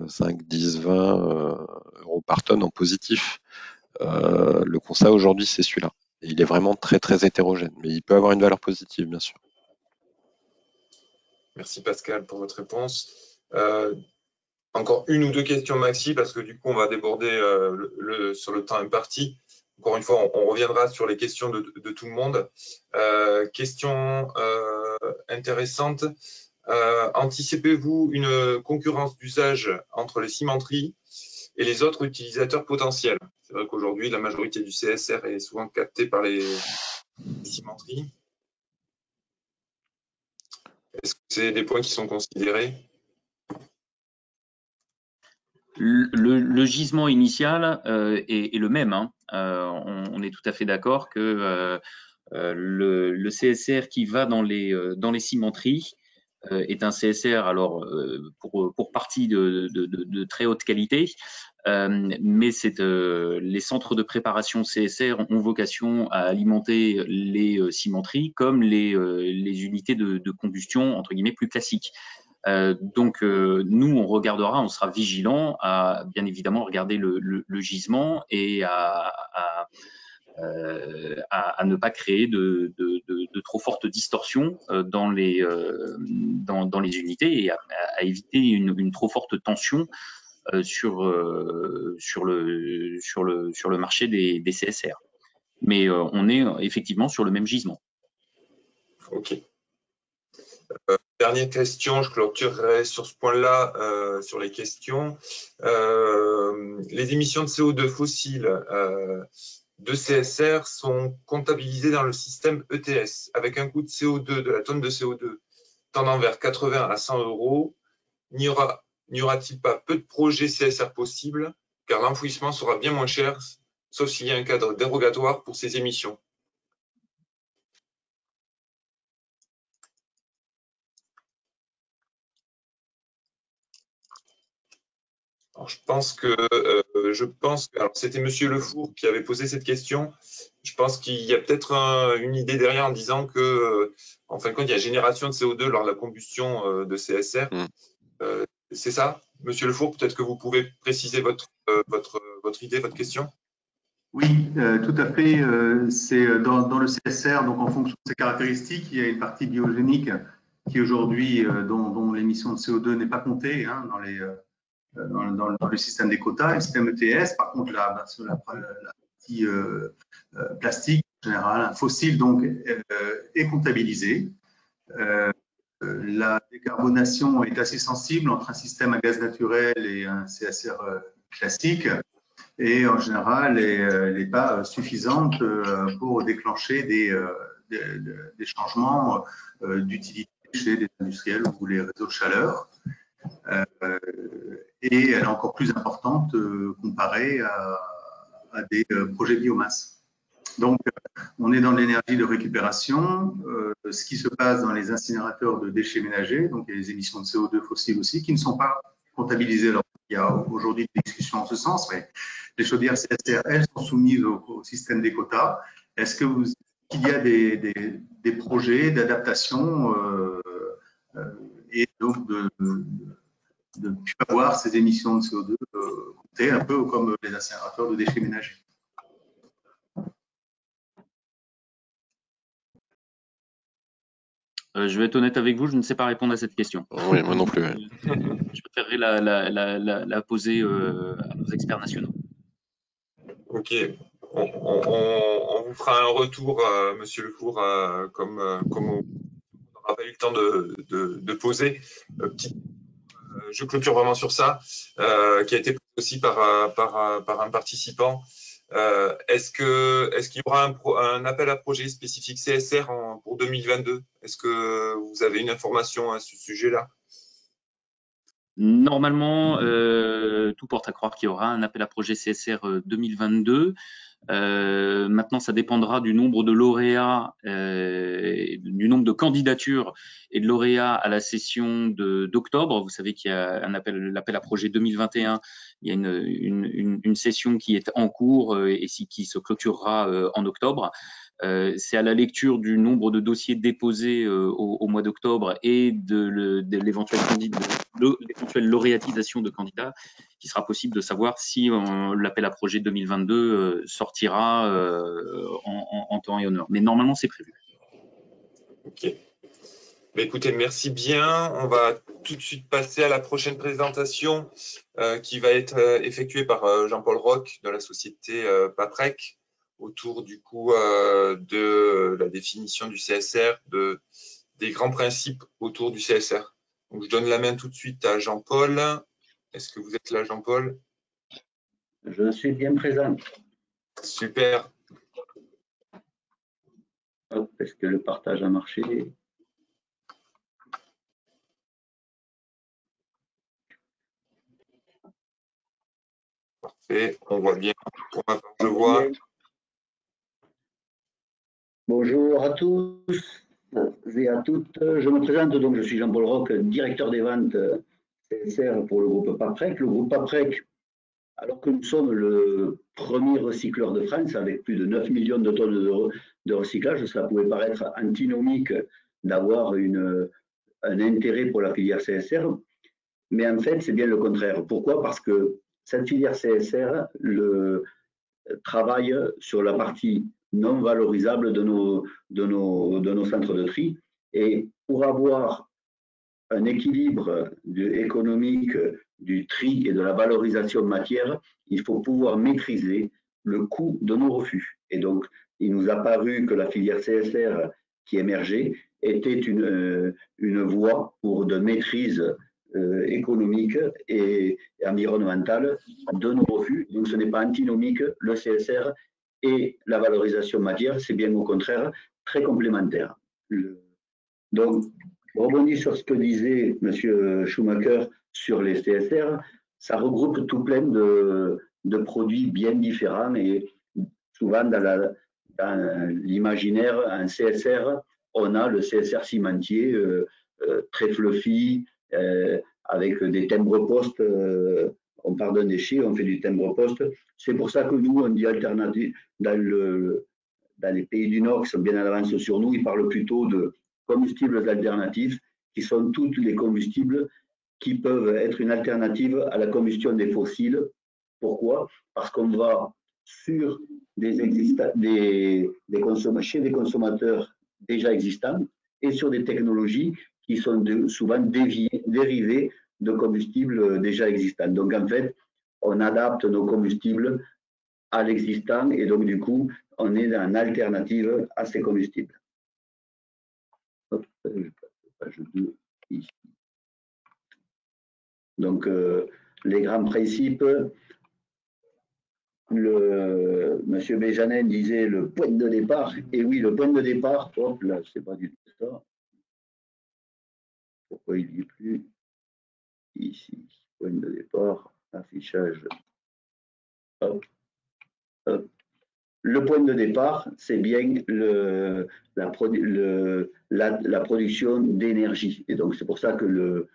S8: 5, 10, 20 euros par tonne en positif. Euh, le constat aujourd'hui, c'est celui-là il est vraiment très très hétérogène, mais il peut avoir une valeur positive, bien sûr.
S5: Merci Pascal pour votre réponse. Euh, encore une ou deux questions maxi, parce que du coup, on va déborder euh, sur le temps imparti. Encore une fois, on, reviendra sur les questions de, tout le monde. Euh, question intéressante. Anticipez-vous une concurrence d'usage entre les cimenteries? Et les autres utilisateurs potentiels c'est vrai qu'aujourd'hui, la majorité du CSR est souvent captée par les cimenteries. Est-ce que c'est des points qui sont considérés?
S7: Le, gisement initial euh, est, le même. Hein. Euh, on, est tout à fait d'accord que euh, le, CSR qui va dans les, cimenteries est un CSR alors pour, partie de, très haute qualité, euh, mais euh, les centres de préparation CSR ont vocation à alimenter les euh, cimenteries comme les, les unités de, de, combustion entre guillemets plus classiques. donc nous on regardera, on sera vigilant à bien évidemment regarder le, le, le gisement et à, à à, à, ne pas créer de, de, de, de trop fortes distorsions dans les, dans, dans, les unités et à, à éviter une, une, trop forte tension euh, sur, euh, sur, le, marché des, CSR. Mais euh, on est effectivement sur le même gisement.
S5: OK. dernière question, je clôturerai sur ce point-là, euh, sur les questions. Euh, les émissions de CO2 fossiles euh, de CSR sont comptabilisées dans le système ETS avec un coût de CO2 de la tonne de CO2 tendant vers 80 à 100 euros. Il n'y aura n'y aura-t-il pas peu de projets CSR possibles? Car l'enfouissement sera bien moins cher sauf s'il y a un cadre dérogatoire pour ces émissions. je pense que euh, je pense que c'était Monsieur Lefour qui avait posé cette question. Je pense qu'il y a peut-être une idée derrière en disant que, euh, en fin de compte, il y a génération de CO2 lors de la combustion euh, de CSR. Mm. C'est ça, Monsieur Lefour Peut-être que vous pouvez préciser votre votre votre idée, votre question?
S9: Oui, tout à fait. C'est dans, le CSR, donc en fonction de ses caractéristiques, il y a une partie biogénique qui aujourd'hui, dont, l'émission de CO2 n'est pas comptée hein, dans euh, le système des quotas, le système ETS. Par contre, la, la, partie euh, euh, plastique, en général, fossile, donc, est comptabilisée. La décarbonation est assez sensible entre un système à gaz naturel et un CSR classique et en général, elle n'est pas suffisante pour déclencher des, changements d'utilité chez les industriels ou les réseaux de chaleur. Euh, et elle est encore plus importante euh, comparée à, des euh, projets biomasse. Donc, on est dans l'énergie de récupération. ce qui se passe dans les incinérateurs de déchets ménagers, donc il y a les émissions de CO2 fossiles aussi, qui ne sont pas comptabilisées. Alors, il y a aujourd'hui des discussions en ce sens, mais les chaudières CSR, elles, sont soumises au, système des quotas. Est-ce que vous, qu'il y a des, projets d'adaptation euh, et donc de, de, avoir ces émissions de CO2 euh, comptées, un peu comme les incinérateurs de déchets ménagers?
S7: Euh, je vais être honnête avec vous, je ne sais pas répondre à cette question.
S8: Oui, moi non plus.
S7: je préférerais la, poser euh, à nos experts nationaux.
S5: Ok. On, vous fera un retour, Monsieur Lecourt, comme, comme on n'aura pas eu le temps de, de poser. euh, je clôture vraiment sur ça, euh, qui a été aussi par, euh, par, par un participant. Est-ce que est-ce qu'il y aura un, appel à projet spécifique CSR pour 2022 Est-ce que vous avez une information à ce sujet-là?
S7: Normalement, tout porte à croire qu'il y aura un appel à projet CSR 2022. Euh, maintenant, ça dépendra du nombre de lauréats, euh, du nombre de candidatures et de lauréats à la session d'octobre. Vous savez qu'il y a un appel, l'appel à projet 2021. Il y a une, une, une, session qui est en cours euh, et qui se clôturera euh, en octobre. Euh, c'est à la lecture du nombre de dossiers déposés euh, au, mois d'octobre et de l'éventuelle lauréatisation de candidats qui sera possible de savoir si euh, l'appel à projet 2022 sortira en, temps et honneur. Mais normalement, c'est prévu.
S5: Ok. Bah, écoutez, merci bien. On va tout de suite passer à la prochaine présentation qui va être effectuée par Jean-Paul Roch de la société Paprec autour du coup euh, de la définition du CSR, de, des grands principes autour du CSR. Donc, je donne la main tout de suite à Jean-Paul. Est-ce que vous êtes là, Jean-Paul?
S10: Je suis bien présent.
S5: Super.
S10: Est-ce que le partage a marché?
S5: Parfait, on voit bien. je vois.
S10: Bonjour à tous et à toutes. Je me présente donc, je suis Jean-Paul Roch, directeur des ventes CSR pour le groupe PAPREC. Le groupe PAPREC, alors que nous sommes le premier recycleur de France avec plus de 9 millions de tonnes de, recyclage, ça pouvait paraître antinomique d'avoir un intérêt pour la filière CSR, mais en fait, c'est bien le contraire. Pourquoi? Parce que cette filière CSR le, travaille sur la partie non valorisables de nos, de, nos, de nos centres de tri. Et pour avoir un équilibre économique du tri et de la valorisation de matière, il faut pouvoir maîtriser le coût de nos refus. Et donc, il nous a paru que la filière CSR qui émergeait était une, euh, une voie pour de maîtrise euh, économique et environnementale de nos refus. Donc, ce n'est pas antinomique. Le CSR et la valorisation matière, c'est bien au contraire très complémentaire. Donc, rebondir sur ce que disait M. Schumacher sur les CSR, ça regroupe tout plein de, produits bien différents et souvent dans l'imaginaire, un CSR, on a le CSR cimentier très fluffy, avec des timbres postes on part d'un déchet, on fait du timbre-poste. C'est pour ça que nous, on dit alternative. Dans, le, dans les pays du Nord qui sont bien à l'avance sur nous, ils parlent plutôt de combustibles alternatifs, qui sont tous les combustibles qui peuvent être une alternative à la combustion des fossiles. Pourquoi? Parce qu'on va sur des, des, des chez des consommateurs déjà existants et sur des technologies qui sont souvent dérivées de combustibles déjà existants. Donc en fait, on adapte nos combustibles à l'existant et donc du coup, on est en alternative à ces combustibles. Donc, euh, les grands principes, le, Monsieur Béjanin disait le point de départ, et oui, le point de départ, hop là, c'est pas du tout ça. Pourquoi il n'y est plus? Ici, point de départ, affichage. Le point de départ, c'est bien la, production d'énergie. Et donc, c'est pour ça que le,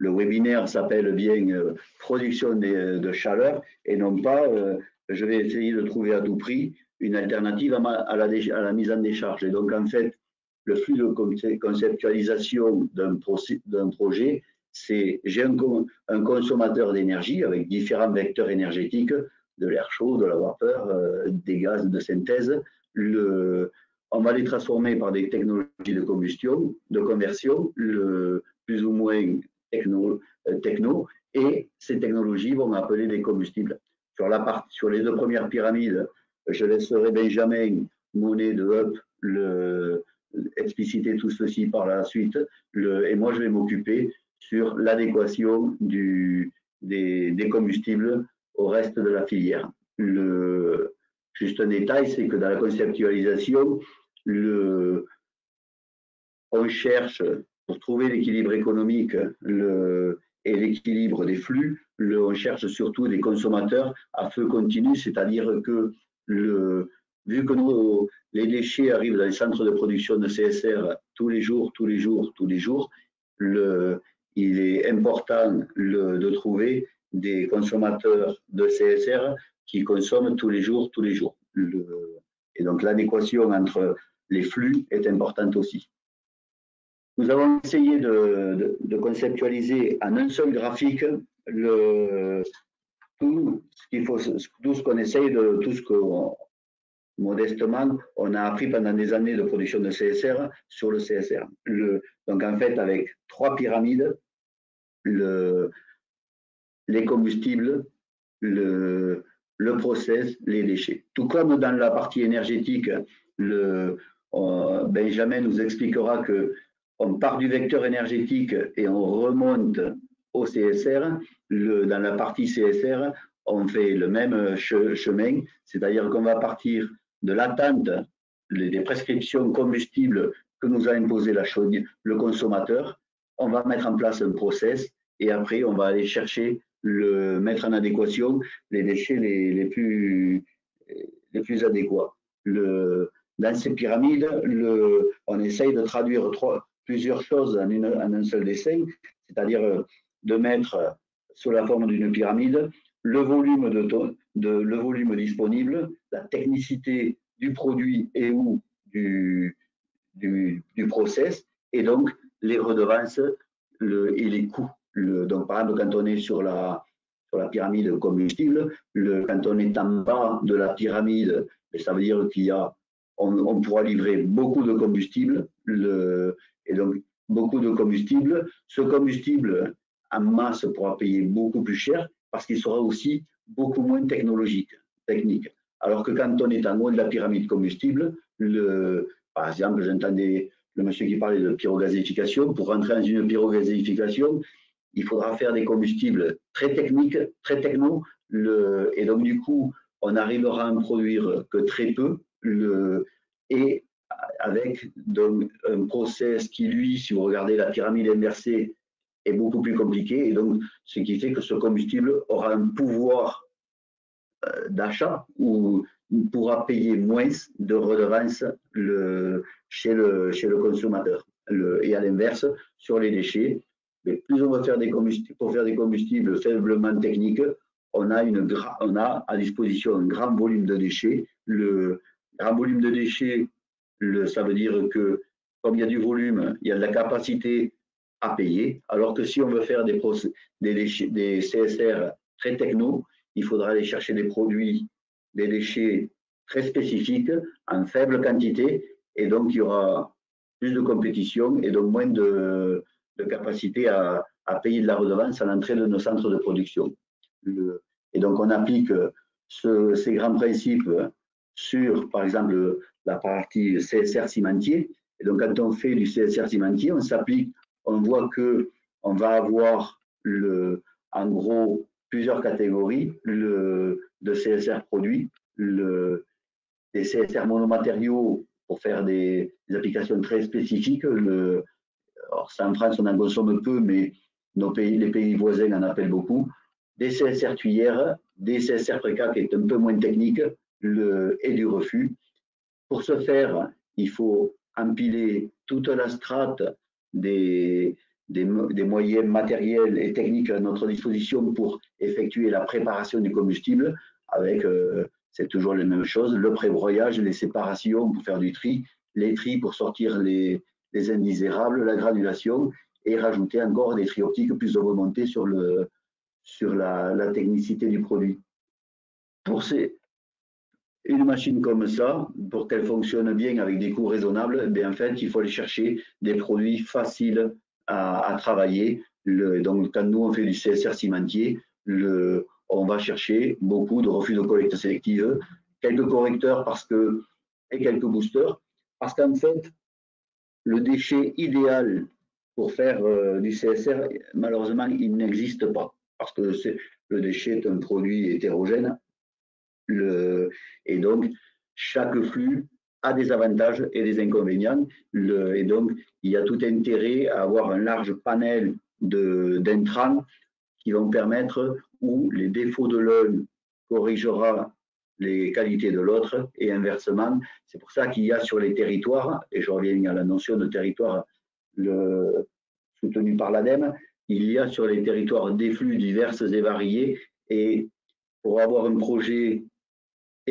S10: webinaire s'appelle bien euh, production de, chaleur et non pas euh, je vais essayer de trouver à tout prix une alternative à, à, la, à la mise en décharge. Et donc, en fait, le flux de conceptualisation d'un projet, c'est j'ai un, consommateur d'énergie avec différents vecteurs énergétiques, de l'air chaud, de la vapeur, euh, des gaz de synthèse. On va les transformer par des technologies de combustion, de conversion, plus ou moins techno, euh, techno, et ces technologies vont appeler des combustibles. Sur, la sur les deux premières pyramides, je laisserai Benjamin Monet de Up le, expliciter tout ceci par la suite. Et moi, je vais m'occuper sur l'adéquation des, des, combustibles au reste de la filière. Juste un détail, c'est que dans la conceptualisation, on cherche, pour trouver l'équilibre économique et l'équilibre des flux, on cherche surtout des consommateurs à feu continu, c'est-à-dire que le, vu que les déchets arrivent dans les centres de production de CSR tous les jours, tous les jours, tous les jours, il est important de trouver des consommateurs de CSR qui consomment tous les jours, tous les jours. Et donc l'adéquation entre les flux est importante aussi. Nous avons essayé de, conceptualiser en un seul graphique tout ce qu'on essaye de, tout ce qu'on modestement, on a appris pendant des années de production de CSR sur le CSR. Donc en fait, avec trois pyramides, le, les combustibles, le, process, les déchets. Tout comme dans la partie énergétique, le, Benjamin nous expliquera que on part du vecteur énergétique et on remonte au CSR. Dans la partie CSR, on fait le même chemin, c'est-à-dire qu'on va partir de l'attente des prescriptions combustibles que nous a imposé la chaudière, le consommateur, on va mettre en place un process et après on va aller chercher le mettre en adéquation les déchets les, les plus les plus adéquats. Le, dans ces pyramides, le, on essaye de traduire trois, plusieurs choses en, en un seul dessin, c'est-à-dire de mettre sous la forme d'une pyramide le volume, de, le volume disponible, la technicité du produit et ou du, du, process, et donc les redevances le, et les coûts. Donc, par exemple, quand on est sur la, sur la pyramide combustible, le, quand on est en bas de la pyramide, ça veut dire qu'il y a, on, pourra livrer beaucoup de combustible, le, et donc beaucoup de combustible. Ce combustible en masse pourra payer beaucoup plus cher parce qu'il sera aussi beaucoup moins technologique, technique. Alors que quand on est en haut de la pyramide combustible, le, par exemple, j'entendais le monsieur qui parlait de pyrogazéification. Pour rentrer dans une pyrogazéification, il faudra faire des combustibles très techniques, très techno, et donc du coup, on arrivera à en produire que très peu, et avec donc, un process qui, lui, si vous regardez la pyramide inversée, est beaucoup plus compliqué. Et donc, ce qui fait que ce combustible aura un pouvoir d'achat où on pourra payer moins de redevances le, chez, le, chez le consommateur. Et à l'inverse, sur les déchets, mais plus on va faire des combustibles, pour faire des combustibles faiblement techniques, on a, une, on a à disposition un grand volume de déchets. Le grand volume de déchets, le, ça veut dire que comme il y a du volume, il y a de la capacité à payer, alors que si on veut faire des, des, déchets, des CSR très techno, il faudra aller chercher des produits, des déchets très spécifiques, en faible quantité, et donc il y aura plus de compétition et donc moins de, capacité à, payer de la redevance à l'entrée de nos centres de production. Et donc on applique ce, ces grands principes sur, par exemple, la partie CSR cimentier. Et donc quand on fait du CSR cimentier, on s'applique, on voit que on va avoir le, en gros plusieurs catégories le, de CSR produits, le, des CSR monomatériaux pour faire des, applications très spécifiques. Le, alors ça, en France, on en consomme peu, mais nos pays, les pays voisins en appellent beaucoup. Des CSR tuyères, des CSR préca qui est un peu moins technique, le, et du refus. Pour ce faire, il faut empiler toute la strate des, moyens matériels et techniques à notre disposition pour effectuer la préparation du combustible avec, euh, c'est toujours les mêmes choses, le prébroyage, les séparations pour faire du tri, les tris pour sortir les, les indésirables, la granulation et rajouter encore des tri optiques plus remontés sur, sur la, la technicité du produit. Pour ces, une machine comme ça, pour qu'elle fonctionne bien avec des coûts raisonnables, bien en fait, il faut aller chercher des produits faciles à, travailler. Le, donc, quand nous, on fait du CSR cimentier, on va chercher beaucoup de refus de collecte sélective, quelques correcteurs parce que, et quelques boosters, parce qu'en fait, le déchet idéal pour faire euh, du CSR, malheureusement, il n'existe pas, parce que le déchet est un produit hétérogène, et donc chaque flux a des avantages et des inconvénients, et donc il y a tout intérêt à avoir un large panel d'intrants qui vont permettre où les défauts de l'un corrigera les qualités de l'autre et inversement. C'est pour ça qu'il y a sur les territoires, et je reviens à la notion de territoire soutenu par l'ADEME, il y a sur les territoires des flux divers et variés et pour avoir un projet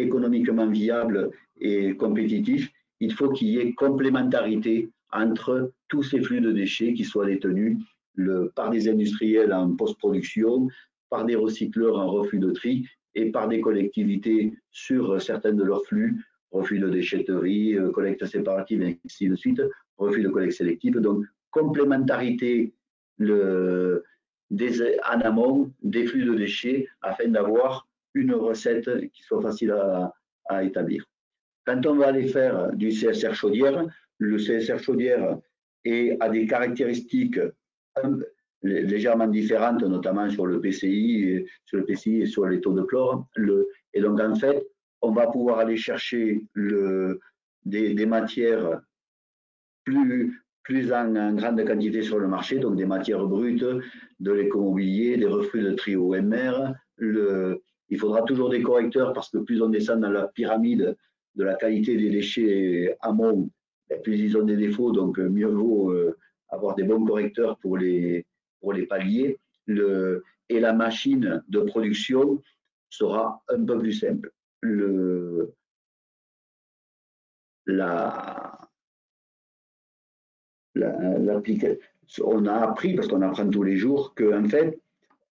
S10: économiquement viable et compétitif, il faut qu'il y ait complémentarité entre tous ces flux de déchets qui soient détenus par des industriels en post-production, par des recycleurs en refus de tri et par des collectivités sur certains de leurs flux, refus de déchetterie, euh, collecte séparative, et ainsi de suite, refus de collecte sélective. Donc, complémentarité des, en amont des flux de déchets afin d'avoir une recette qui soit facile à, établir. Quand on va aller faire du CSR chaudière, le CSR chaudière est, a des caractéristiques légèrement différentes, notamment sur le PCI, sur le PCI et sur les taux de chlore. Le, et donc, en fait, on va pouvoir aller chercher le, des, matières plus, plus en, en, grande quantité sur le marché, donc des matières brutes, de l'écomobilier, des reflux de trio MR. Le, il faudra toujours des correcteurs parce que plus on descend dans la pyramide de la qualité des déchets amont, plus ils ont des défauts, donc mieux vaut euh, avoir des bons correcteurs pour les, pour les et la machine de production sera un peu plus simple. On a appris, parce qu'on apprend tous les jours, qu'en fait,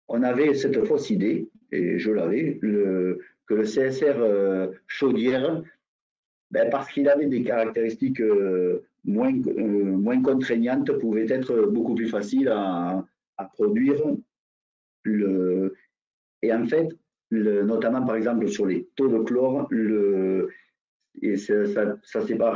S10: on avait cette fausse idée, et je l'avais, que le CSR euh, chaudière, ben parce qu'il avait des caractéristiques euh, moins, euh, moins contraignantes, pouvait être beaucoup plus facile à, à produire. Le, et en fait, notamment par exemple sur les taux de chlore, le, et ça, ça, ça s'est pas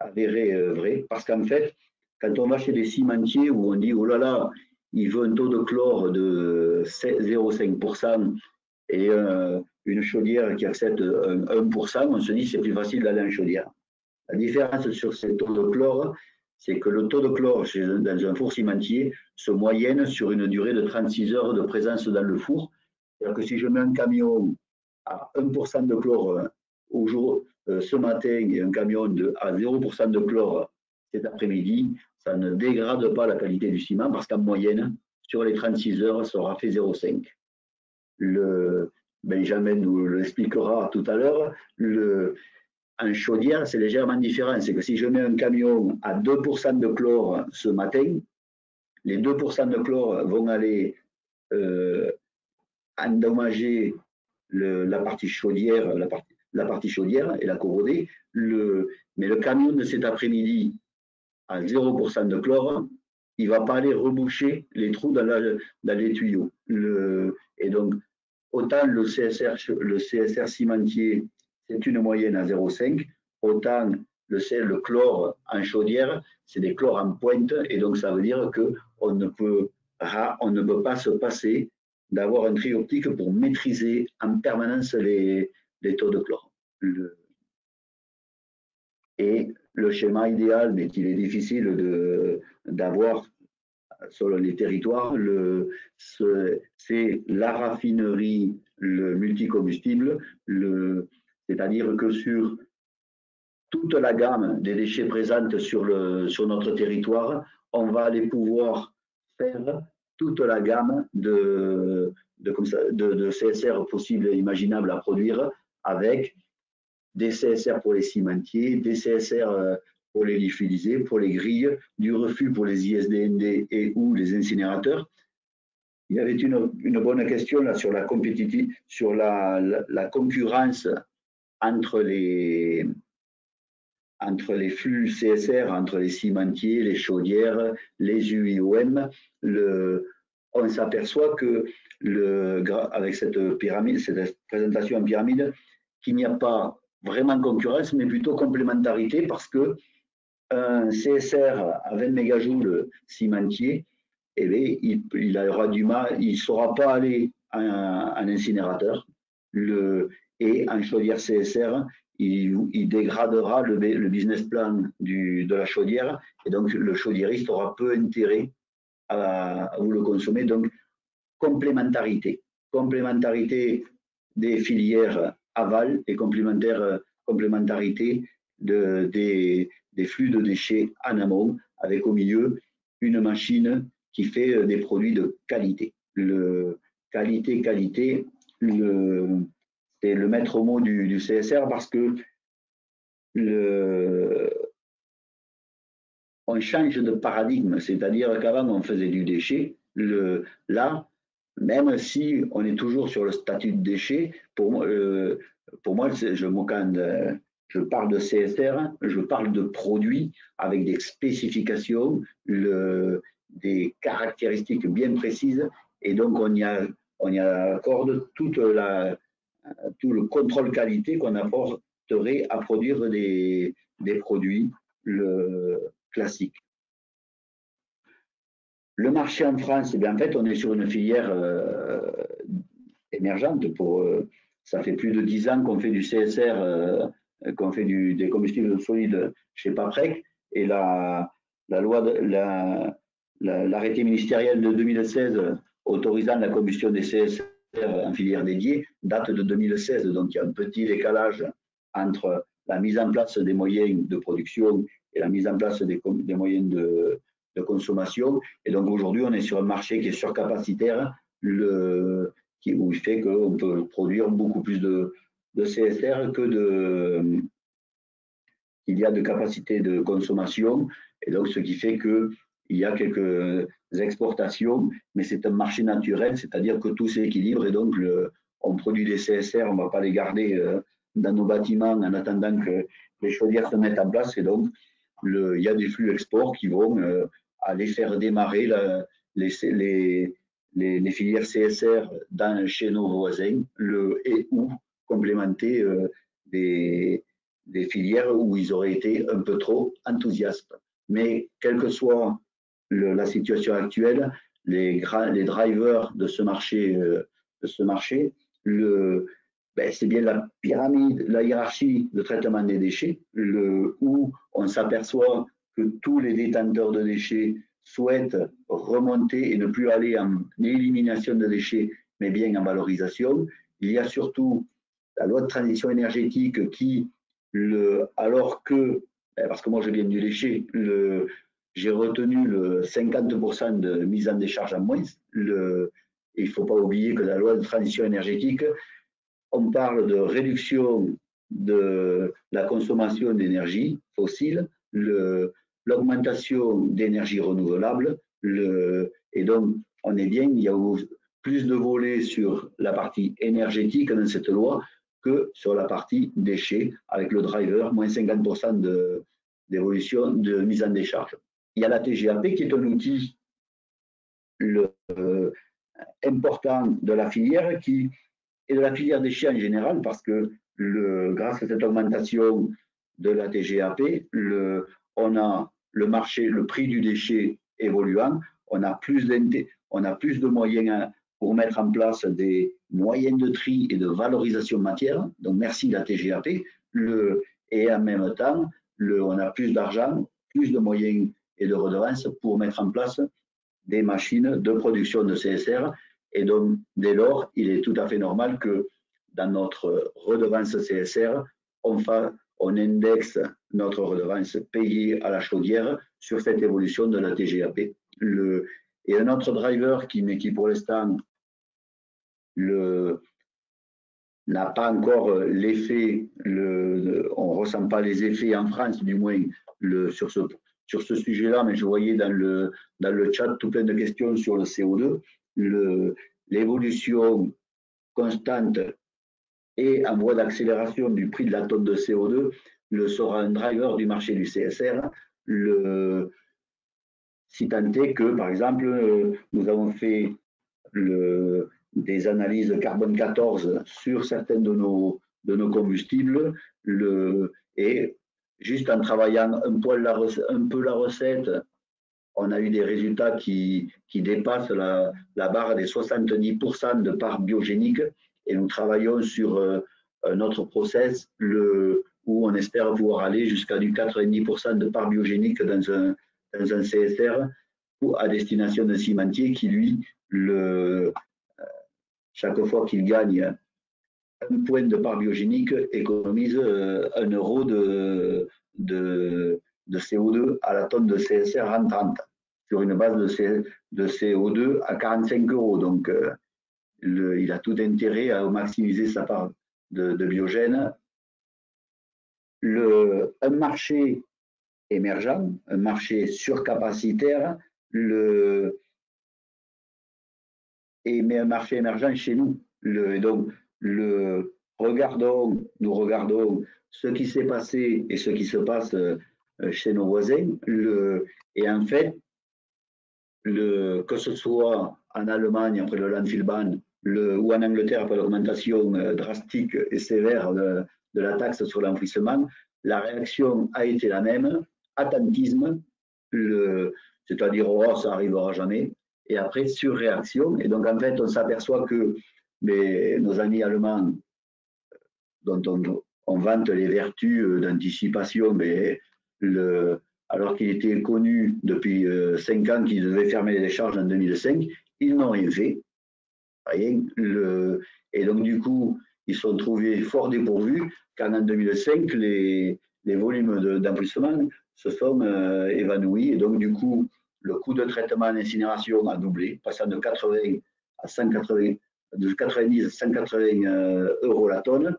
S10: avéré vrai, parce qu'en fait, quand on va chez des cimentiers où on dit oh là là, il veut un taux de chlore de 0,5% et euh, une chaudière qui accepte 1%, on se dit c'est plus facile d'aller en chaudière. La différence sur ces taux de chlore, c'est que le taux de chlore dans un four cimentier se moyenne sur une durée de 36 heures de présence dans le four. C'est-à-dire que si je mets un camion à 1% de chlore au jour, ce matin et un camion à 0% de chlore cet après-midi, ça ne dégrade pas la qualité du ciment parce qu'en moyenne, sur les 36 heures, ça aura fait 0,5. Le Benjamin nous l'expliquera tout à l'heure. Le, en chaudière, c'est légèrement différent. C'est que si je mets un camion à 2% de chlore ce matin, les 2% de chlore vont aller euh, endommager la partie chaudière, la partie chaudière et la corroder. Le, mais le camion de cet après-midi à 0% de chlore, il va pas aller reboucher les trous dans, les tuyaux. Et donc, autant le CSR, cimentier, c'est une moyenne à 0,5, autant le, chlore en chaudière, c'est des chlores en pointe, et donc ça veut dire qu'on ne peut, ne pas se passer d'avoir un tri optique pour maîtriser en permanence les, taux de chlore. Et le schéma idéal, mais qu'il est difficile d'avoir selon les territoires, c'est la raffinerie, le multicombustible, c'est-à-dire que sur toute la gamme des déchets présentes sur, le, sur notre territoire, on va aller pouvoir faire toute la gamme de, de, de CSR possibles et imaginables à produire avec des CSR pour les cimentiers, des CSR euh, pour les lyophilisés, pour les grilles, du refus pour les ISDND et ou les incinérateurs. Il y avait une, une bonne question là sur la sur la, la, concurrence entre les, entre les flux CSR, entre les cimentiers, les chaudières, les UIOM. On s'aperçoit que le, avec cette pyramide, cette présentation en pyramide, qu'il n'y a pas vraiment concurrence, mais plutôt complémentarité parce que un CSR à 20 mégajoules cimentier, eh bien, il, il, aura du mal, il ne saura pas aller en, en incinérateur. Et en chaudière CSR, il, dégradera le, business plan de la chaudière et donc le chaudiériste aura peu intérêt à, à vous le consommer. Donc, complémentarité. Complémentarité des filières aval et complémentaire, complémentarité de, des, des, flux de déchets en amont, avec au milieu une machine qui fait euh, des produits de qualité. Le qualité, qualité, c'est le maître mot du, du, CSR parce que le, on change de paradigme, c'est-à-dire qu'avant on faisait du déchet, le, là même si on est toujours sur le statut de déchet, pour moi, euh, moi je, parle de CSR, je parle de produits avec des spécifications, des caractéristiques bien précises, et donc on y, accorde tout le contrôle qualité qu'on apporterait à produire des, produits classiques. Le marché en France, eh en fait, on est sur une filière euh, émergente. Euh, ça fait plus de dix ans qu'on fait du CSR, euh, qu'on fait des combustibles solides chez Paprec. Et la, loi, la, l'arrêté ministériel de 2016 autorisant la combustion des CSR en filière dédiée date de 2016. Donc, il y a un petit décalage entre la mise en place des moyens de production et la mise en place des, des moyens de, de consommation. Et donc aujourd'hui, on est sur un marché qui est surcapacitaire, le, qui, où il fait qu'on peut produire beaucoup plus de, de CSR que de qu'il y a de capacité de consommation. Et donc, ce qui fait que il y a quelques exportations, mais c'est un marché naturel, c'est-à-dire que tout s'équilibre et donc on produit des CSR, on ne va pas les garder euh, dans nos bâtiments en attendant que les chaudières se mettent en place et donc il y a des flux export qui vont euh, aller faire démarrer les, filières CSR chez nos voisins le, et ou complémenter euh, des, filières où ils auraient été un peu trop enthousiastes. Mais quelle que soit la situation actuelle, les, drivers de ce marché, euh, le, ben, c'est bien la pyramide, la hiérarchie de traitement des déchets, le, où on s'aperçoit que tous les détenteurs de déchets souhaitent remonter et ne plus aller en élimination de déchets, mais bien en valorisation. Il y a surtout la loi de transition énergétique qui, alors que, ben, parce que moi je viens du lécher, j'ai retenu le 50% de mise en décharge en moins. Il ne faut pas oublier que la loi de transition énergétique, on parle de réduction de la consommation d'énergie fossile, l'augmentation d'énergie renouvelable, le, et donc on est bien, il y a plus de volets sur la partie énergétique dans cette loi que sur la partie déchets avec le driver, moins 50% d'évolution de, mise en décharge. Il y a la TGAP qui est un outil important de la filière qui et de la filière déchets en général parce que grâce à cette augmentation de la TGAP, on a le marché, le prix du déchet évoluant, on a plus, de moyens pour mettre en place des moyens de tri et de valorisation matière. Donc merci la TGAP. Et en même temps, on a plus d'argent, plus de moyens et de redevances pour mettre en place des machines de production de CSR. Et donc, dès lors, il est tout à fait normal que dans notre redevance CSR, on, fa, on indexe notre redevance payée à la chaudière sur cette évolution de la TGAP. Et un autre driver qui, pour l'instant n'a pas encore l'effet, le, on ne ressent pas les effets en France, du moins le, sur ce, sur ce sujet-là, mais je voyais dans le, dans le chat tout plein de questions sur le CO2. L'évolution constante et en voie d'accélération du prix de la tonne de CO2 le, sera un driver du marché du CSR. Le, si tant est que, par exemple, nous avons fait des analyses carbone 14 sur certains de nos, de nos combustibles le, et juste en travaillant un, poil la, un peu la recette, on a eu des résultats qui, qui dépassent la, la, barre des 70% de part biogénique et nous travaillons sur euh, un autre process où on espère pouvoir aller jusqu'à du 90% de part biogénique dans un, dans un CSR ou à destination de cimentier qui, lui, le, chaque fois qu'il gagne un point de part biogénique, économise euh, un euro de, de, de, CO2 à la tonne de CSR en 30 sur une base de, de CO2 à 45 euros. Donc, euh, il a tout intérêt à maximiser sa part de, biogène. Le, un marché émergent, un marché surcapacitaire, le, et mais un marché émergent chez nous. Donc, le, regardons, nous regardons ce qui s'est passé et ce qui se passe euh, chez nos voisins. Et en fait, le, que ce soit en Allemagne après le landfill ban ou en Angleterre après l'augmentation euh, drastique et sévère de, la taxe sur l'enfouissement, la réaction a été la même, attentisme, c'est-à-dire oh, ça arrivera jamais, et après surréaction. Et donc, en fait, on s'aperçoit que mais, nos amis allemands, dont on, on vante les vertus euh, d'anticipation, mais alors qu'il était connu depuis euh, cinq ans qu'ils devaient fermer les décharges en 2005, ils n'ont rien fait. Et donc, du coup, ils sont trouvés fort dépourvus quand en 2005, les, volumes d'emplissement se sont euh, évanouis. Et donc, du coup, le coût de traitement en incinération a doublé, passant de 80 à 180, de 90 à 180 euh, euros la tonne.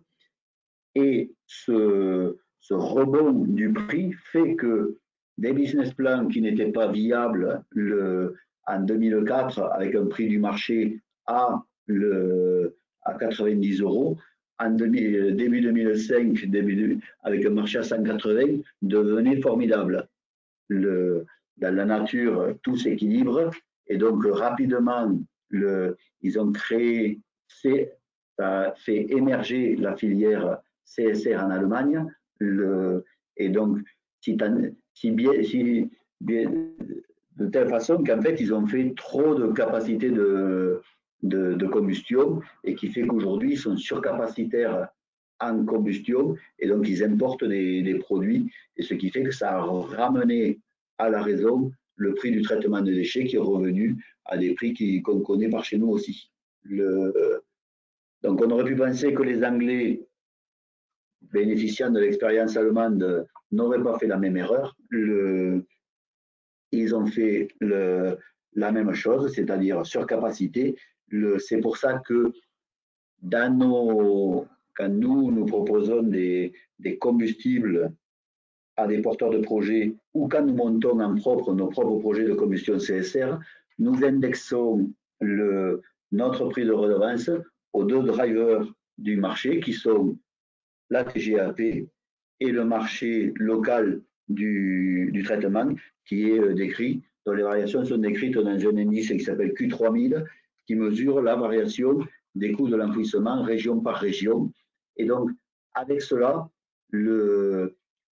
S10: Et ce, rebond du prix fait que des business plans qui n'étaient pas viables le, en 2004 avec un prix du marché à, le, à 90 euros, en début 2005 début, avec un marché à 180 devenaient formidables. Le, dans la nature, tout s'équilibre. Et donc, rapidement, le, ils ont créé, ça fait émerger la filière CSR en Allemagne. Le, et donc, si, bien, si de telle façon qu'en fait, ils ont fait trop de capacité de, de, combustion et qui fait qu'aujourd'hui, ils sont surcapacitaires en combustion et donc ils importent des, produits et ce qui fait que ça a ramené à la raison le prix du traitement des déchets qui est revenu à des prix qu'on connaît par chez nous aussi. Donc, on aurait pu penser que les Anglais, bénéficiant de l'expérience allemande, n'auraient pas fait la même erreur. Ils ont fait la même chose, c'est-à-dire surcapacité. C'est pour ça que quand nous, nous proposons des, combustibles à des porteurs de projets ou quand nous montons en propre nos propres projets de combustion CSR, nous indexons notre prix de redevance aux deux drivers du marché qui sont la TGAP et le marché local du, du traitement qui est euh, décrit, dont les variations sont décrites dans un indice qui s'appelle Q3000 qui mesure la variation des coûts de l'enfouissement région par région. Et donc, avec cela,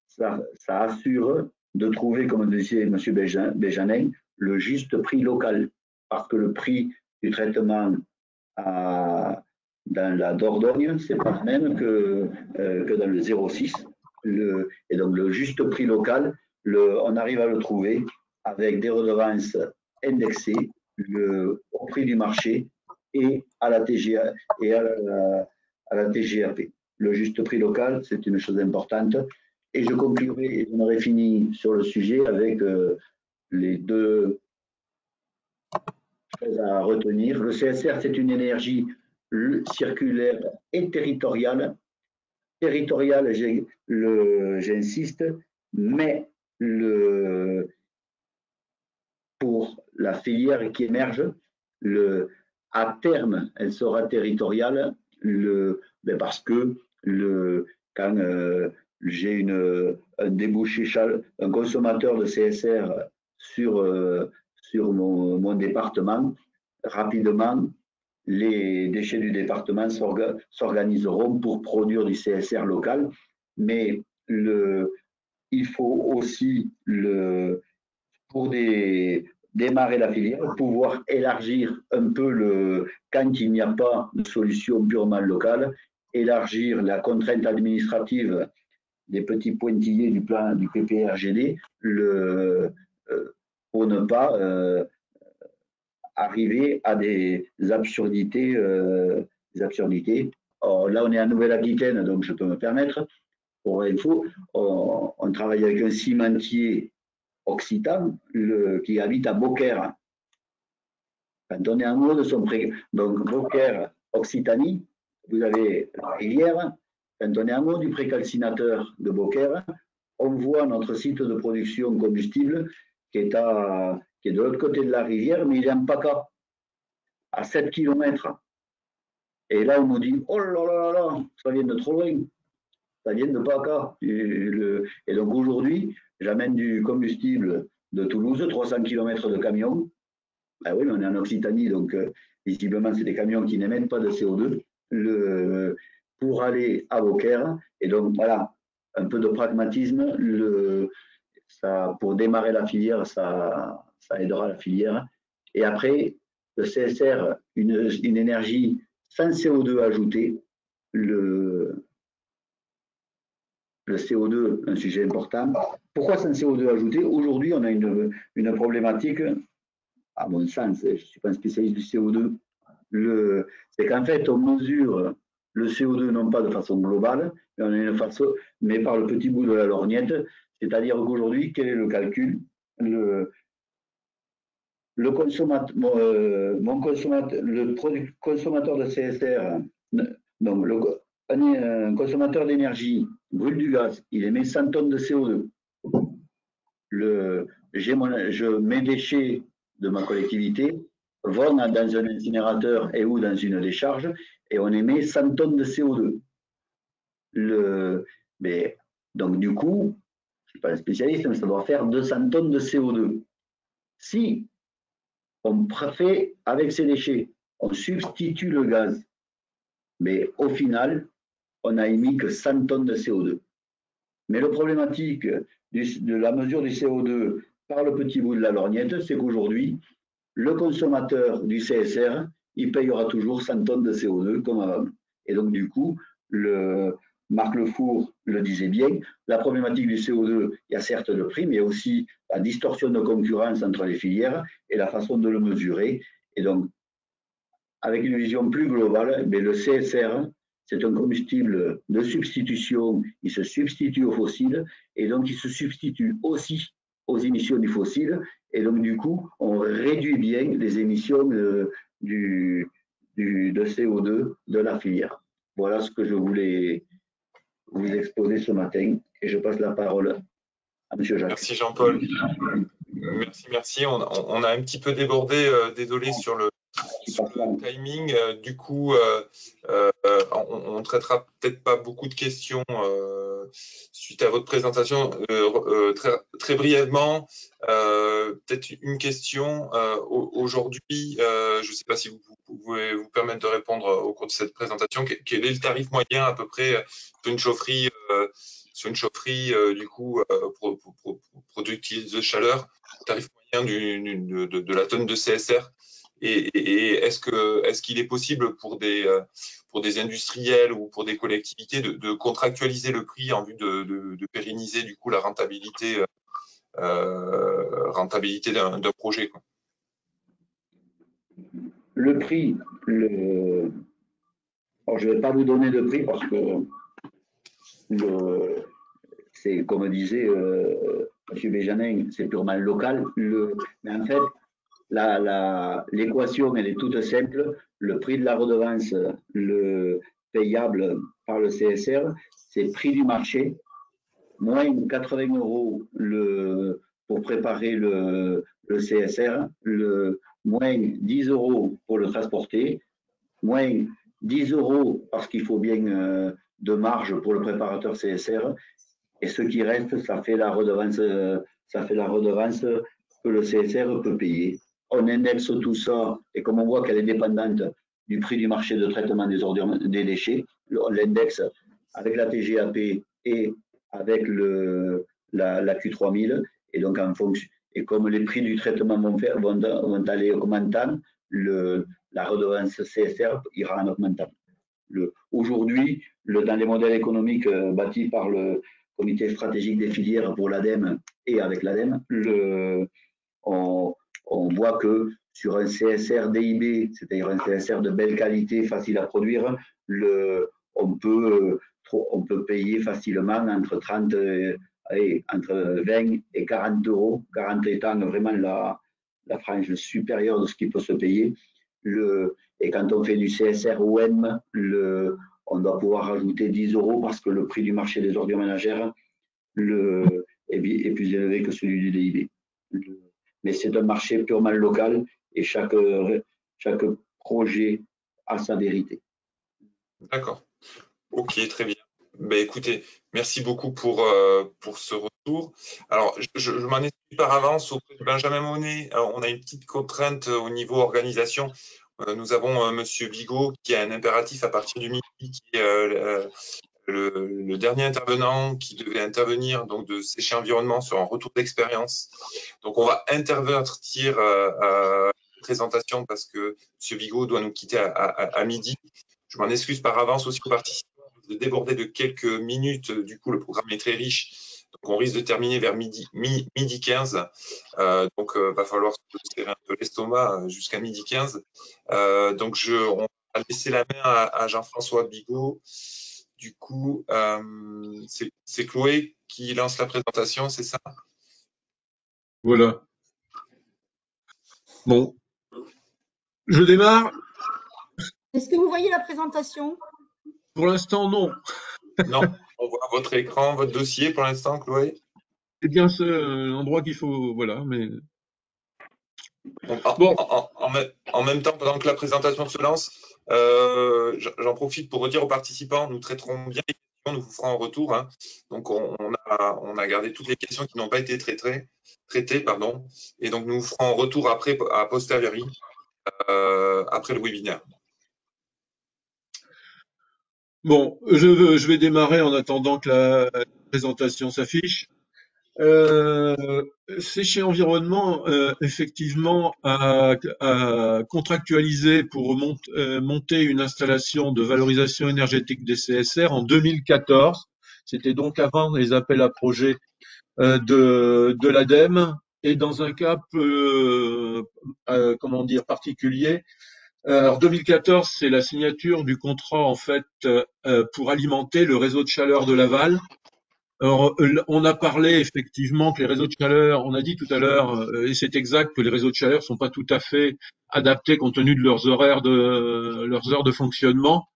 S10: ça, assure de trouver, comme disait M. Béjanin, le juste prix local. Parce que le prix du traitement à, dans la Dordogne, c'est pas le même que, euh, que dans le 06. Le, et donc, le juste prix local, on arrive à le trouver avec des redevances indexées au prix du marché et à la TGA et à la, à la TGAP. Le juste prix local, c'est une chose importante. Et je conclurai, et on aurait fini sur le sujet avec euh, les deux choses à retenir. Le CSR, c'est une énergie circulaire et territoriale. Territoriale, j'insiste, mais le, pour la filière qui émerge, à terme, elle sera territoriale le, ben parce que quand euh, j'ai un débouché, un consommateur de CSR sur, euh, sur mon, département, rapidement, les déchets du département s'organiseront pour produire du CSR local, mais il faut aussi, pour des, démarrer la filière, pouvoir élargir un peu le, quand il n'y a pas de solution purement locale, élargir la contrainte administrative des petits pointillés du plan du PPRGD euh, pour ne pas euh, arriver à des absurdités. Euh, là, on est en Nouvelle-Aquitaine, donc je peux me permettre. Pour info, on, on travaille avec un cimentier occitan qui habite à Beaucaire. Quand on est haut de son pré... Donc, Beaucaire, Occitanie, vous avez la rivière. Quand on est du précalcinateur de Beaucaire, on voit notre site de production combustible qui est, à, qui est de l'autre côté de la rivière, mais il est en PACA, à 7 km. Et là, on nous dit, oh là là là là, ça vient de trop loin, ça vient de PACA. Et, donc aujourd'hui, j'amène du combustible de Toulouse, 300 km de camion. Ben oui, mais on est en Occitanie, donc euh, visiblement, c'est des camions qui n'émettent pas de CO2 le, pour aller à Beaucaire. Et donc, voilà, un peu de pragmatisme. Ça, pour démarrer la filière, ça, aidera la filière. Et après, le CSR, une, une énergie sans CO2 ajouté. Le, le CO2, un sujet important. Pourquoi sans CO2 ajouté? Aujourd'hui, on a une, une, problématique, à mon sens, je ne suis pas un spécialiste du CO2, c'est qu'en fait, on mesure le CO2 non pas de façon globale, mais, par le petit bout de la lorgnette, c'est-à-dire qu'aujourd'hui, quel est le calcul? Le, euh, consommateur de CSR, donc le, un, consommateur d'énergie brûle du gaz, il émet 100 tonnes de CO2. Le, mon, je, mes déchets de ma collectivité vont dans un incinérateur et ou dans une décharge et on émet 100 tonnes de CO2. Le, mais, donc du coup, je ne suis pas un spécialiste, mais ça doit faire 200 tonnes de CO2. Si on fait avec ces déchets, on substitue le gaz, mais au final, on n'a émis que 100 tonnes de CO2. Mais le problématique de la mesure du CO2 par le petit bout de la lorgnette, c'est qu'aujourd'hui, le consommateur du CSR, il payera toujours 100 tonnes de CO2 comme avant. Et donc, du coup, le, Marc Lefour le disait bien, la problématique du CO2, il y a certes le prix, mais aussi la distorsion de concurrence entre les filières et la façon de le mesurer. Et donc, avec une vision plus globale, mais le CSR, c'est un combustible de substitution, il se substitue aux fossiles et donc il se substitue aussi aux émissions du fossile et donc du coup on réduit bien les émissions de, de CO2 de la filière. Voilà ce que je voulais vous exposer ce matin et je passe la parole à M. Jacques.
S5: Merci Jean-Paul. Merci, merci. On, on, a un petit peu débordé, euh, désolé, sur le, sur le timing. Euh, du coup, euh, euh on, ne traitera peut-être pas beaucoup de questions euh, suite à votre présentation. Euh, très, très, brièvement, peut-être une question. Aujourd'hui, je ne sais pas si vous, pouvez vous permettre de répondre au cours de cette présentation. Quel est le tarif moyen à peu près d'une chaufferie sur une chaufferie du coup pour, pour, pour, productrice de chaleur, tarif moyen de, la tonne de CSR et, est-ce qu'il est possible pour des euh, pour des industriels ou pour des collectivités de, contractualiser le prix en vue de, pérenniser du coup la rentabilité euh, rentabilité d'un projet.
S10: Le prix, le... Je ne vais pas vous donner de prix parce que c'est comme disait euh, M. Béjanin, c'est purement local. Mais en fait, l'équation, elle est toute simple. Le prix de la redevance, le payable par le CSR, c'est prix du marché, moins 80 euros pour préparer le, CSR, moins 10 euros pour le transporter, moins 10 euros parce qu'il faut bien euh, de marge pour le préparateur CSR, et ce qui reste, ça fait la redevance, ça fait la redevance que le CSR peut payer on indexe tout ça, et comme on voit qu'elle est dépendante du prix du marché de traitement des déchets, on l'indexe avec la TGAP et avec le, la, Q3000, et donc en fonction, et comme les prix du traitement vont, faire, vont, vont aller augmentant, le, la redevance CSR ira en augmentant. Aujourd'hui, dans les modèles économiques euh, bâtis par le comité stratégique des filières pour l'ADEME et avec l'ADEME, on, voit que sur un CSR DIB, c'est-à-dire un CSR de belle qualité, facile à produire, on, peut, payer facilement entre 30 et, entre 20 et 40 euros, 40 étant vraiment la, la frange supérieure de ce qui peut se payer. Et quand on fait du CSR OM, le, on doit pouvoir rajouter 10 euros parce que le prix du marché des ordures ménagères est, plus élevé que celui du DIB mais c'est un marché purement local et chaque, projet a sa vérité.
S5: D'accord. Ok, très bien. Ben, écoutez, merci beaucoup pour, euh, pour ce retour. Alors, je, m'en excuse par avance auprès de Benjamin Monet. on a une petite contrainte au niveau organisation. Euh, nous avons euh, Monsieur Bigot qui a un impératif à partir du midi, qui est le, dernier intervenant qui devait intervenir donc de Séché Environnement sur un retour d'expérience. Donc on va intervertir euh, la présentation parce que M. Bigot doit nous quitter à, midi. Je m'en excuse par avance aussi aux participants de déborder de quelques minutes. Du coup, le programme est très riche. Donc on risque de terminer vers midi, midi 15. Euh, donc il euh, va falloir se serrer un peu l'estomac euh, jusqu'à midi 15. donc je, on va laisser la main à, à Jean-François Bigot. Du coup, euh, c'est Chloé qui lance la présentation, c'est ça?
S11: Voilà. Bon. Je démarre.
S4: Est-ce que vous voyez la présentation?
S11: Pour l'instant, non.
S5: Non, on voit votre écran, votre dossier pour l'instant, Chloé?
S11: C'est bien ce endroit qu'il faut, voilà, mais.
S5: bon. en, même temps, pendant que la présentation se lance, euh, j'en profite pour redire aux participants, nous traiterons bien les questions, nous vous ferons un retour. Hein. Donc, on, a, on, a, gardé toutes les questions qui n'ont pas été traitées, traitées pardon, et donc nous vous ferons un retour après, à posteriori, euh, après le webinaire.
S11: Bon, je, je, vais démarrer en attendant que la présentation s'affiche. Euh, chez Environnement, euh, effectivement, a, contractualisé pour euh, monter une installation de valorisation énergétique des CSR en 2014. C'était donc avant les appels à projets euh, de, de l'ADEME et dans un cas peu, comment dire, particulier, Alors 2014, c'est la signature du contrat en fait pour alimenter le réseau de chaleur de Laval. Alors, on a parlé effectivement que les réseaux de chaleur, on a dit tout à l'heure, et c'est exact, que les réseaux de chaleur sont pas tout à fait adaptés compte tenu de leurs horaires de leurs heures de fonctionnement.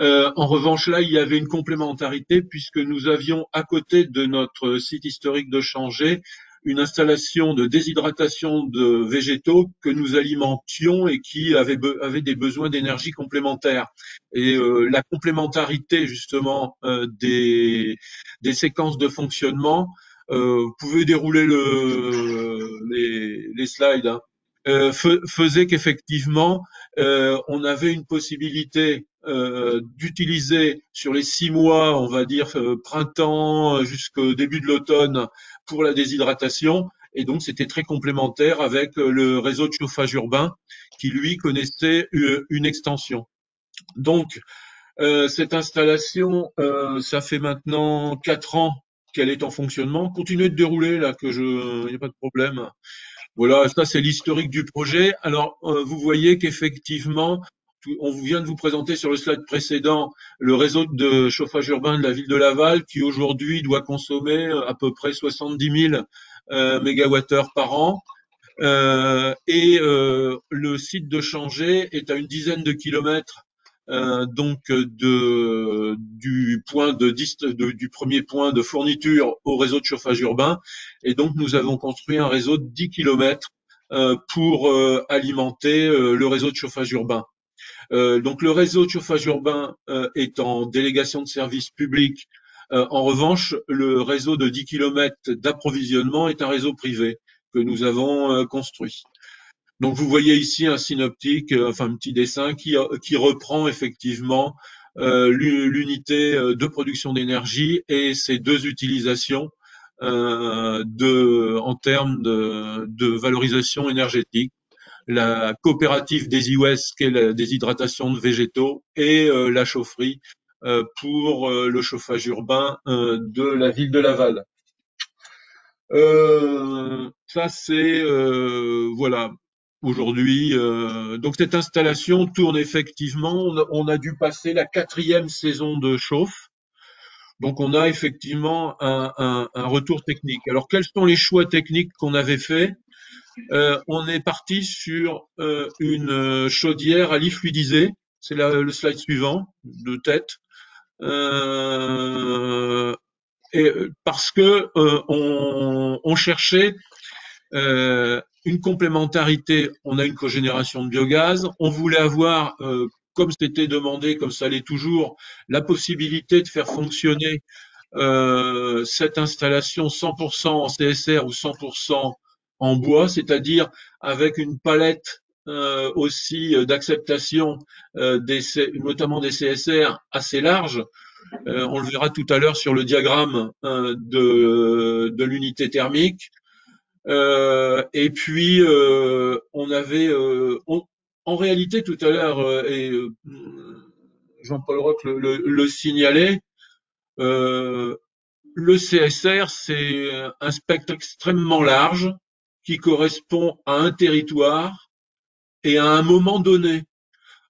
S11: Euh, en revanche, là, il y avait une complémentarité puisque nous avions à côté de notre site historique de Changé une installation de déshydratation de végétaux que nous alimentions et qui avaient, des besoins d'énergie complémentaires. Et euh, la complémentarité justement euh, des, des séquences de fonctionnement, vous pouvez dérouler le, les, les slides. Hein. Euh, faisait qu'effectivement, euh, on avait une possibilité euh, d'utiliser sur les six mois, on va dire printemps jusqu'au début de l'automne, pour la déshydratation. Et donc, c'était très complémentaire avec le réseau de chauffage urbain qui, lui, connaissait une extension. Donc, cette installation, ça fait maintenant quatre ans qu'elle est en fonctionnement. Continuez de dérouler là, que je, il n'y a pas de problème. Voilà, ça c'est l'historique du projet. Alors, euh, vous voyez qu'effectivement, on vient de vous présenter sur le slide précédent le réseau de chauffage urbain de la ville de Laval qui aujourd'hui doit consommer euh, à peu près 70 000 euh, mégawattheures par an. Euh, et le site de Changé est à une dizaine de kilomètres euh, donc de, du point de, du premier point de fourniture au réseau de chauffage urbain. Et donc nous avons construit un réseau de 10 km euh, pour euh, alimenter le réseau de chauffage urbain. donc le réseau de chauffage urbain est en délégation de services publics. en revanche, le réseau de 10 km d'approvisionnement est un réseau privé que nous avons construit. Donc vous voyez ici un synoptique, euh, enfin un petit dessin qui, euh, reprend effectivement euh, l'unité de production d'énergie et ses deux utilisations de, en termes de, valorisation énergétique. La coopérative des IOS, qui est la déshydratation de végétaux, et la chaufferie pour le chauffage urbain de la ville de Laval. Ça c'est voilà aujourd'hui. Euh, donc cette installation tourne effectivement. On a, dû passer la quatrième saison de chauffe. Donc on a effectivement un, retour technique. Alors quels sont les choix techniques qu'on avait fait? Euh, On est parti sur euh, une chaudière à lit. C'est le slide suivant de tête. et parce que on, on, cherchait une complémentarité, on a une cogénération de biogaz. On voulait avoir, euh, comme c'était demandé, comme ça l'est toujours, la possibilité de faire fonctionner euh, cette installation 100% en CSR ou 100% en bois, c'est-à-dire avec une palette euh, aussi d'acceptation, des, notamment des CSR assez large. on le verra tout à l'heure sur le diagramme de l'unité thermique. Euh, et puis euh, on avait, euh, en réalité tout à l'heure, et Jean-Paul Roch le, le, signalait, le CSR, c'est un spectre extrêmement large qui correspond à un territoire et à un moment donné.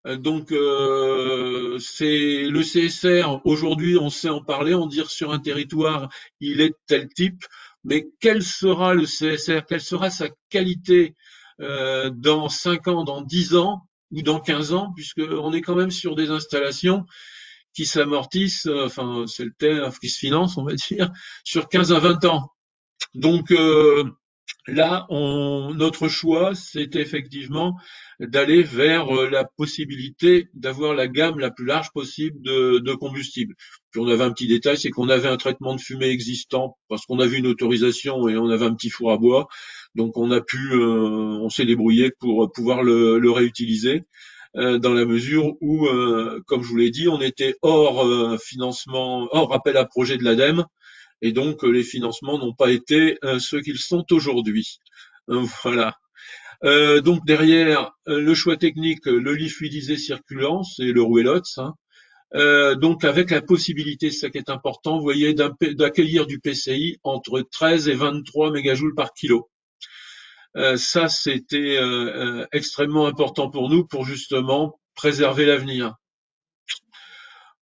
S11: Donc euh, c'est le CSR. Aujourd'hui, on sait en parler, on dit sur un territoire, il est tel type mais quel sera le CSR, quelle sera sa qualité euh, dans 5 ans, dans 10 ans ou dans 15 ans, puisqu'on est quand même sur des installations qui s'amortissent, euh, enfin c'est le terme qui se finance, on va dire, sur 15 à 20 ans. Donc euh, là, notre choix, c'est effectivement d'aller vers euh, la possibilité d'avoir la gamme la plus large possible de, de combustible. Puis on avait un petit détail, c'est qu'on avait un traitement de fumée existant parce qu'on avait une autorisation et on avait un petit four à bois. Donc on a pu, euh, on s'est débrouillé pour pouvoir le, le réutiliser euh, dans la mesure où, comme je vous l'ai dit, on était hors financement, hors appel à projet de l'ADEME et donc les financements n'ont pas été ceux qu'ils sont aujourd'hui. voilà. Euh, donc derrière euh, le choix technique, le lit fluidisé circulant, c'est le Rouelots. Hein. Euh, donc avec la possibilité, ça qui est important, vous voyez, d'accueillir du PCI entre 13 et 23 mégajoules par kilo. ça, c'était extrêmement important pour nous pour justement préserver l'avenir.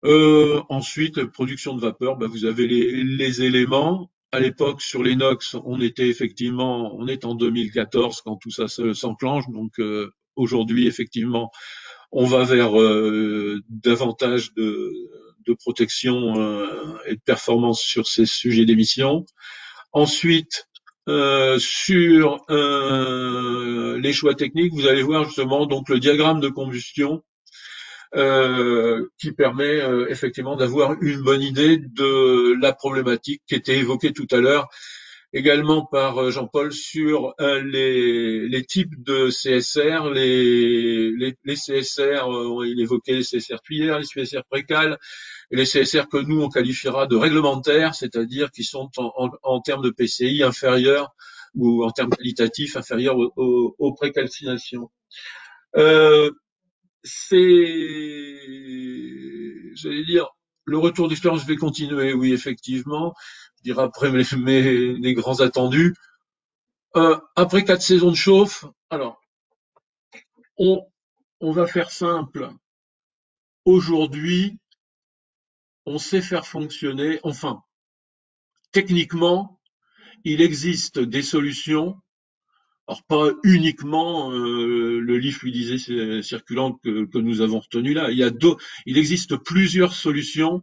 S11: Euh, ensuite, production de vapeur, bah, vous avez les, les éléments. À l'époque, sur l'inox, on était effectivement, on est en 2014 quand tout ça s'enclenche. Donc euh, aujourd'hui, effectivement, on va vers euh, davantage de, de protection euh, et de performance sur ces sujets d'émission. Ensuite, euh, sur les choix techniques, vous allez voir justement donc le diagramme de combustion euh, qui permet euh, effectivement d'avoir une bonne idée de la problématique qui était évoquée tout à l'heure également par euh, Jean-Paul sur les, les, types de CSR, les, les, les CSR, il évoquait les CSR tuyères, les CSR précales, et les CSR que nous on qualifiera de réglementaires, c'est-à-dire qui sont en, en, termes de PCI inférieurs ou en termes qualitatifs inférieurs aux, aux, précalcinations. Euh, c'est, j'allais dire, le retour d'expérience vais continuer, oui, effectivement. Je dirais après mes, grands attendus. Euh, après quatre saisons de chauffe, alors, on va faire simple. Aujourd'hui, on sait faire fonctionner, enfin, techniquement, il existe des solutions alors pas uniquement euh, le livre fluidisé circulant que, que, nous avons retenu là. Il y a il existe plusieurs solutions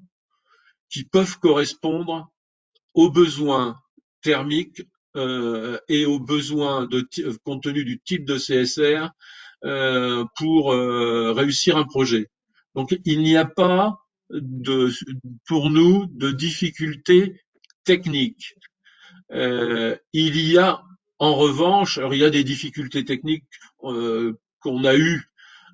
S11: qui peuvent correspondre aux besoins thermiques euh, et aux besoins de compte tenu du type de CSR euh, pour euh, réussir un projet. Donc il n'y a pas de, pour nous de difficultés techniques. Euh, il y a en revanche, il y a des difficultés techniques euh, qu'on a eues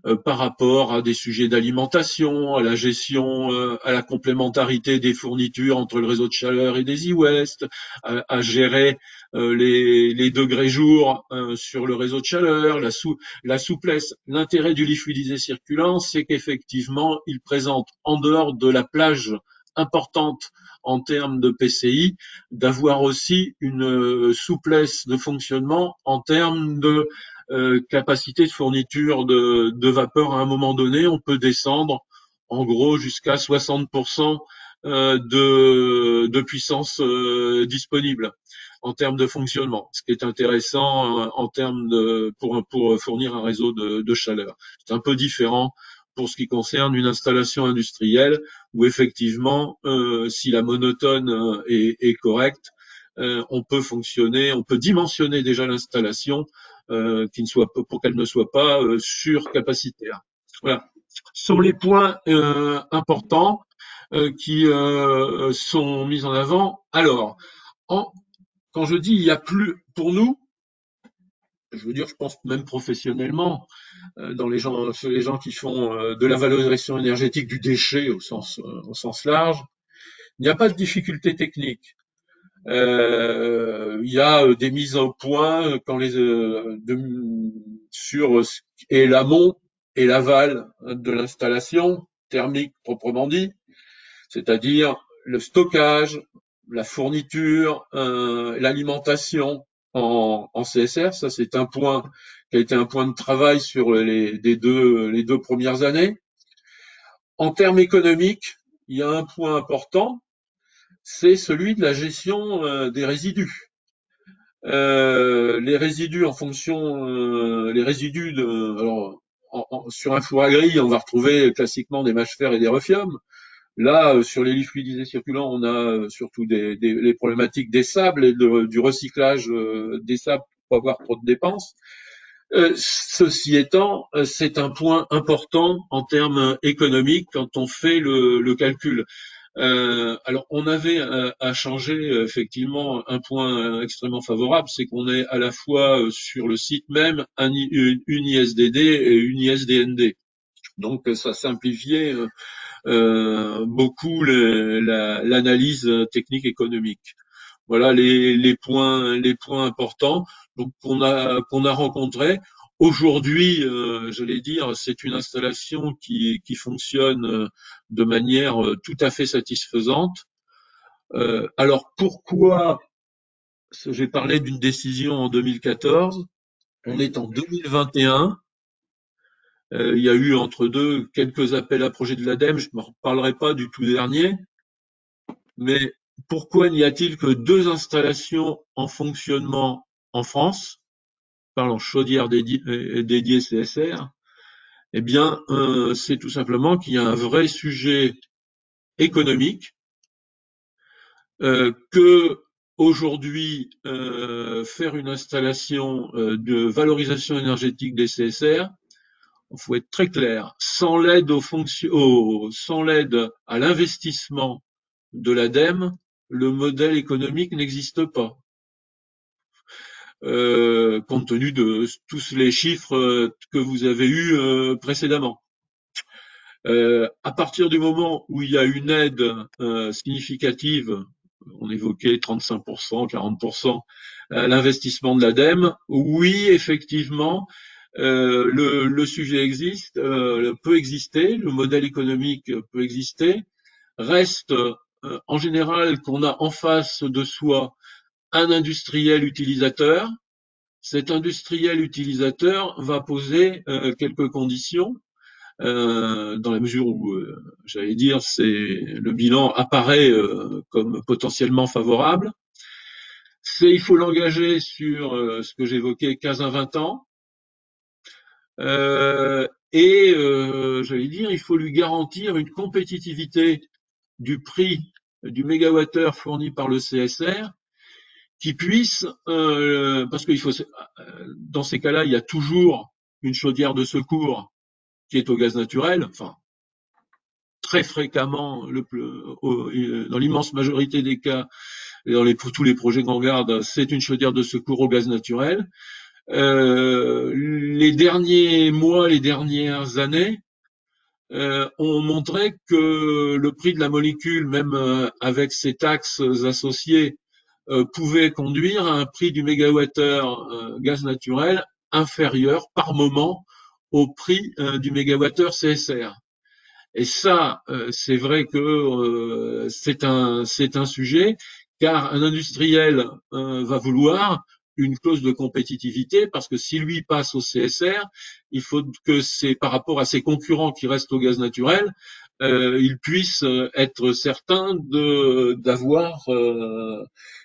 S11: euh, par rapport à des sujets d'alimentation, à la gestion, euh, à la complémentarité des fournitures entre le réseau de chaleur et des e-West, à, gérer les, degrés jours sur le réseau de chaleur, la, la souplesse. L'intérêt du lit fluidisé circulant, c'est qu'effectivement, il présente en dehors de la plage importante en termes de PCI, d'avoir aussi une euh, souplesse de fonctionnement en termes de euh, capacité de fourniture de, vapeur à un moment donné. On peut descendre en gros jusqu'à 60% euh, de, de puissance disponible en termes de fonctionnement, ce qui est intéressant en termes de pour, pour fournir un réseau de, de chaleur. C'est un peu différent pour ce qui concerne une installation industrielle où effectivement, euh, si la monotone euh, est, est correcte, euh, on peut fonctionner, on peut dimensionner déjà l'installation euh, pour qu'elle ne soit pas euh, surcapacitaire. Voilà. Sur les points importants qui sont mis en avant. Alors, en, quand je dis il y a plus pour nous, je veux dire, je pense même professionnellement, euh, dans les gens, les gens qui font euh, de la valorisation énergétique du déchet au sens, euh, au sens large, il n'y a pas de difficulté technique. il y a des mises au point quand les, de, sur et l'amont et l'aval de l'installation thermique proprement dit, c'est-à-dire le stockage, la fourniture, l'alimentation, en, en CSR. Ça, c'est un point qui a été un point de travail sur les, deux, les deux premières années. En termes économiques, il y a un point important, c'est celui de la gestion euh, des résidus. Euh, les résidus en fonction, euh, les résidus de, alors, sur un four à grille, on va retrouver classiquement des mâches fer et des refiums. Là, euh, sur les lits fluidisés circulants, on a euh, surtout des, les problématiques des sables et du recyclage euh, des sables pour avoir trop de dépenses. ceci étant, c'est un point important en termes économiques quand on fait le, calcul. Alors, on avait à, changer effectivement un point extrêmement favorable, c'est qu'on est à la fois sur le site même un, une, ISDD et une ISDND. Donc, ça simplifiait beaucoup l'analyse technique économique. Voilà les, les, points, les points importants qu'on a qu'on a rencontrés. Aujourd'hui, euh, je vais dire, c'est une installation qui, qui fonctionne euh, de manière tout à fait satisfaisante. Euh, alors pourquoi J'ai parlé d'une décision en 2014. On est en 2021. Euh, il y a eu entre deux quelques appels à projets de l'ADEME. Je ne reparlerai pas du tout dernier. Mais pourquoi n'y a-t-il que deux installations en fonctionnement en France parlant chaudière dédiée, dédiée CSR Eh bien, euh, c'est tout simplement qu'il y a un vrai sujet économique euh, que aujourd'hui euh, faire une installation euh, de valorisation énergétique des CSR, il faut être très clair, sans l'aide aux fonctions, sans l'aide à l'investissement de l'ADEME, le modèle économique n'existe pas. Euh, compte tenu de tous les chiffres que vous avez eus euh, précédemment. Euh, à partir du moment où il y a une aide significative on évoquait 35%, 40%, à l'investissement de l'ADEME. Oui, effectivement, euh, le, sujet existe, euh, peut exister, le modèle économique peut exister. Reste euh, en général qu'on a en face de soi un industriel utilisateur. Cet industriel utilisateur va poser quelques conditions euh, dans la mesure où, euh, j'allais dire, c'est le bilan apparaît euh, comme potentiellement favorable. C'est il faut l'engager sur ce que j'évoquais 15 à 20 ans. Et j'allais dire, il faut lui garantir une compétitivité du prix du mégawattheure fourni par le CSR qui puisse, parce qu'il faut, dans ces cas-là, il y a toujours une chaudière de secours qui est au gaz naturel, enfin très fréquemment, dans l'immense majorité des cas, et dans les, tous les projets qu'on regarde, c'est une chaudière de secours au gaz naturel. Euh, les derniers mois, les dernières années, euh, ont montré que le prix de la molécule, même euh, avec ses taxes associées, pouvait conduire à un prix du mégawattheure gaz naturel inférieur par moment au prix du mégawattheure CSR. Et ça, c'est vrai que c'est un c'est un sujet, car un industriel va vouloir une clause de compétitivité parce que si lui passe au CSR, il faut que c'est par rapport à ses concurrents qui restent au gaz naturel, euh, il puisse être certain de d'avoir, euh,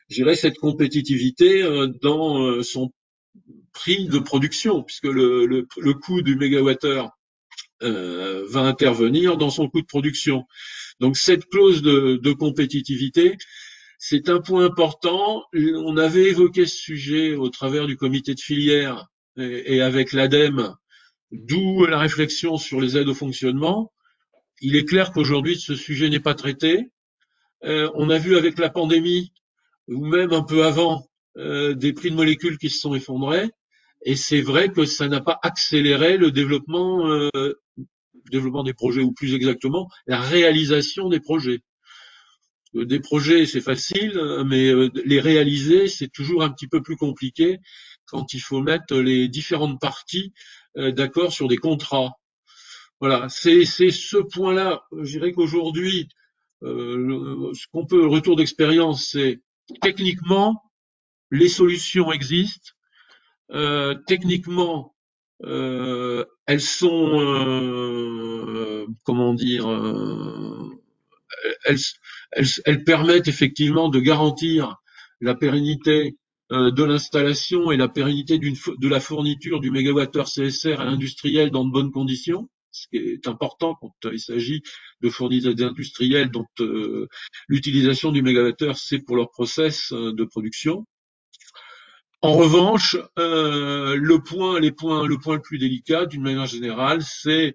S11: cette compétitivité dans son prix de production, puisque le, le, le coût du mégawattheure euh, va intervenir dans son coût de production. Donc cette clause de, de compétitivité, c'est un point important. On avait évoqué ce sujet au travers du comité de filière et, avec l'ADEME, d'où la réflexion sur les aides au fonctionnement. Il est clair qu'aujourd'hui ce sujet n'est pas traité. Euh, on a vu avec la pandémie, ou même un peu avant, euh, des prix de molécules qui se sont effondrés. Et c'est vrai que ça n'a pas accéléré le développement, euh, développement des projets, ou plus exactement, la réalisation des projets. Des projets, c'est facile, mais euh, les réaliser, c'est toujours un petit peu plus compliqué quand il faut mettre les différentes parties euh, d'accord sur des contrats. Voilà, c'est ce point-là. Je dirais qu'aujourd'hui, euh, ce qu'on peut, retour d'expérience, c'est techniquement, les solutions existent, euh, techniquement, euh, elles sont, euh, comment dire, elles, elles, elles, permettent effectivement de garantir la pérennité de l'installation et la pérennité de la fourniture du mégawattheure CSR à l'industriel dans de bonnes conditions, ce qui est important quand il s'agit de fournir des industriels dont euh, l'utilisation du mégawattheure c'est pour leur process de production. En revanche, euh, le point, les points, le point le plus délicat, d'une manière générale, c'est euh,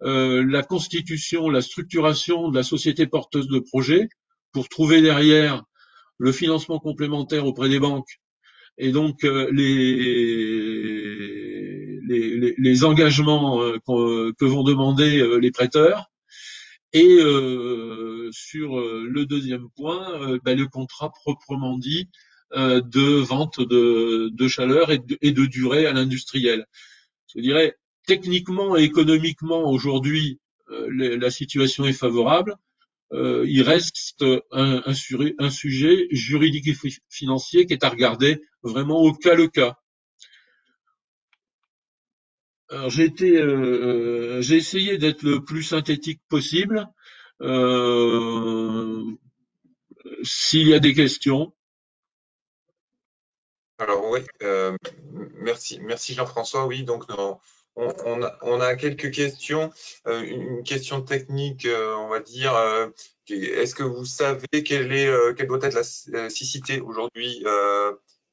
S11: la constitution, la structuration de la société porteuse de projet pour trouver derrière le financement complémentaire auprès des banques et donc euh, les, les, les, engagements euh, que vont demander euh, les prêteurs. Et euh, sur le deuxième point, ben, le contrat proprement dit euh, de vente de, de chaleur et de, et de, durée à l'industriel. Je dirais, techniquement et économiquement, aujourd'hui, euh, la situation est favorable. Euh, il reste un, sujet juridique et financier qui est à regarder vraiment au cas le cas. euh, j'ai essayé d'être le plus synthétique possible. S'il y a des questions.
S5: Alors oui, merci, merci Jean-François. Oui, donc non, on, a, on, a, quelques questions. Euh, une question technique, euh, on va dire. Euh, est-ce que vous savez quelle, est, quelle doit être la cicité aujourd'hui,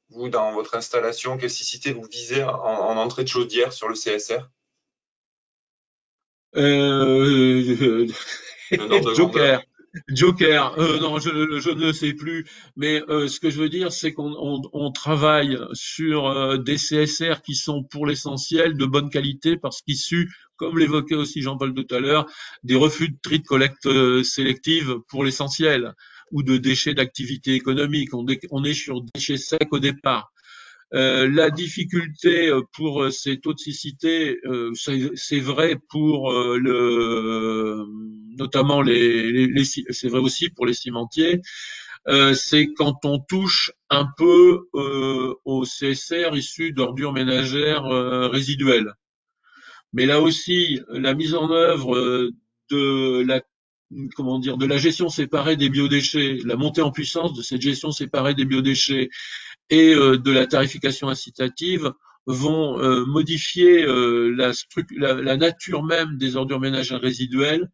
S5: vous, dans votre installation? Quelle cicité vous visez en, en entrée de chaudière sur le CSR
S11: Joker. Joker, euh, non, je, ne sais plus, mais euh, ce que je veux dire, c'est qu'on travaille sur euh, des CSR qui sont pour l'essentiel de bonne qualité parce qu'issus, comme l'évoquait aussi Jean-Paul tout à l'heure, des refus de tri de collecte sélective pour l'essentiel ou de déchets d'activité économique. on est sur déchets secs au départ. Euh, la difficulté euh, pour euh, ces cécité, c'est vrai pour le, notamment les, les, c'est vrai aussi pour les cimentiers, c'est quand on touche un peu au CSR issu d'ordures ménagères résiduelles. Mais là aussi, la mise en œuvre de la gestion séparée des biodéchets, la montée en puissance de cette gestion séparée des biodéchets et euh, de la tarification incitative vont euh, modifier euh, la, la, nature même des ordures ménagères résiduelles.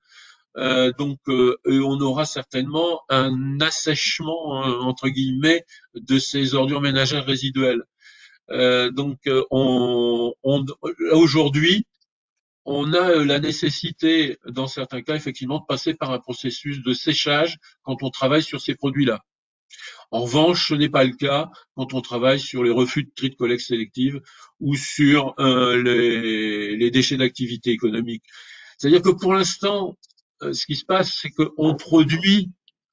S11: donc, on aura certainement un assèchement entre guillemets de ces ordures ménagères résiduelles. donc, on, on aujourd'hui, on a la nécessité, dans certains cas, effectivement, de passer par un processus de séchage quand on travaille sur ces produits-là. En revanche, ce n'est pas le cas quand on travaille sur les refus de tri de collecte sélective ou sur euh, les, déchets d'activité économique. C'est-à-dire que pour l'instant, euh, ce qui se passe, c'est qu'on produit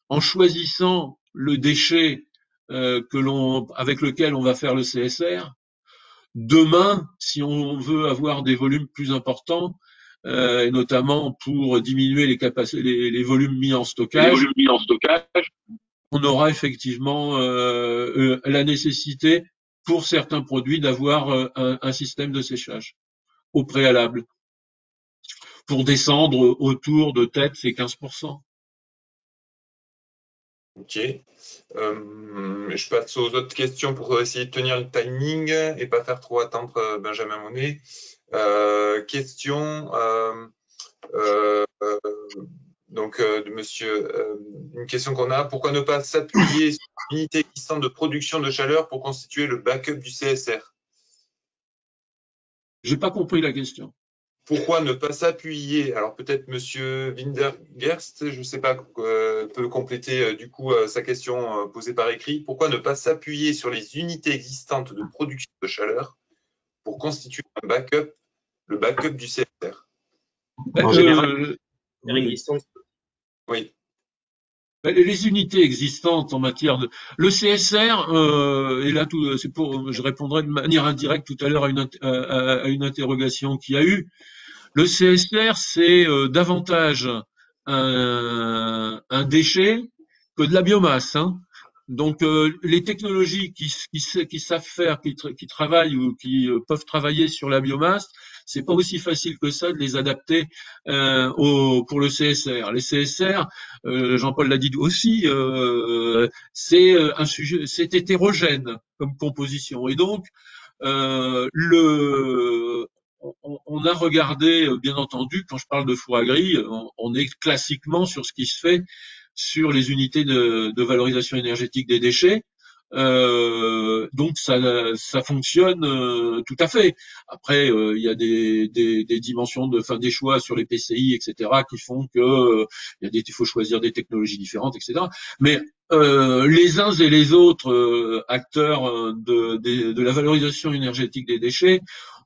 S11: en choisissant le déchet euh, que l'on, avec lequel on va faire le CSR. Demain, si on veut avoir des volumes plus importants, et notamment pour diminuer les, les, les volumes mis en stockage on aura effectivement euh, euh, la nécessité pour certains produits d'avoir euh, un, système de séchage au préalable pour descendre autour de tête c'est 15%.
S5: Ok. je passe aux autres questions pour essayer de tenir le timing et pas faire trop attendre Benjamin Monet. question donc euh, de monsieur, euh, une question qu'on a, pourquoi ne pas s'appuyer sur l'unité existante de production de chaleur pour constituer le backup du CSR
S11: J'ai pas compris la question.
S5: Pourquoi ne pas s'appuyer? Alors peut-être monsieur Windergerst, je ne sais pas, euh, peut compléter du coup sa question posée par écrit. Pourquoi ne pas s'appuyer sur les unités existantes de production de chaleur pour constituer un backup, le backup du CSR
S7: En général,
S5: oui.
S11: Ben, les unités existantes en matière de le CSR euh, et là tout c'est pour je répondrai de manière indirecte tout à l'heure à une interrogation qu'il y a eu le CSR c'est euh, davantage un, déchet que de la biomasse hein. donc euh, les technologies qui, qui, savent faire qui, travaillent ou qui euh, peuvent travailler sur la biomasse c'est pas aussi facile que ça de les adapter euh, au, pour le CSR. Les CSR, euh, Jean-Paul l'a dit aussi, euh, c'est un sujet, c'est hétérogène comme composition, et donc le on, a regardé, bien entendu, quand je parle de à grille, on, est classiquement sur ce qui se fait sur les unités de, de valorisation énergétique des déchets. Euh, donc ça, ça fonctionne euh, tout à fait. Après, euh, il y a des, des, des, dimensions de fin des choix sur les PCI, etc., qui font que il y faut choisir des technologies différentes, etc. Mais les uns et les autres acteurs de, de, de, la valorisation énergétique des déchets,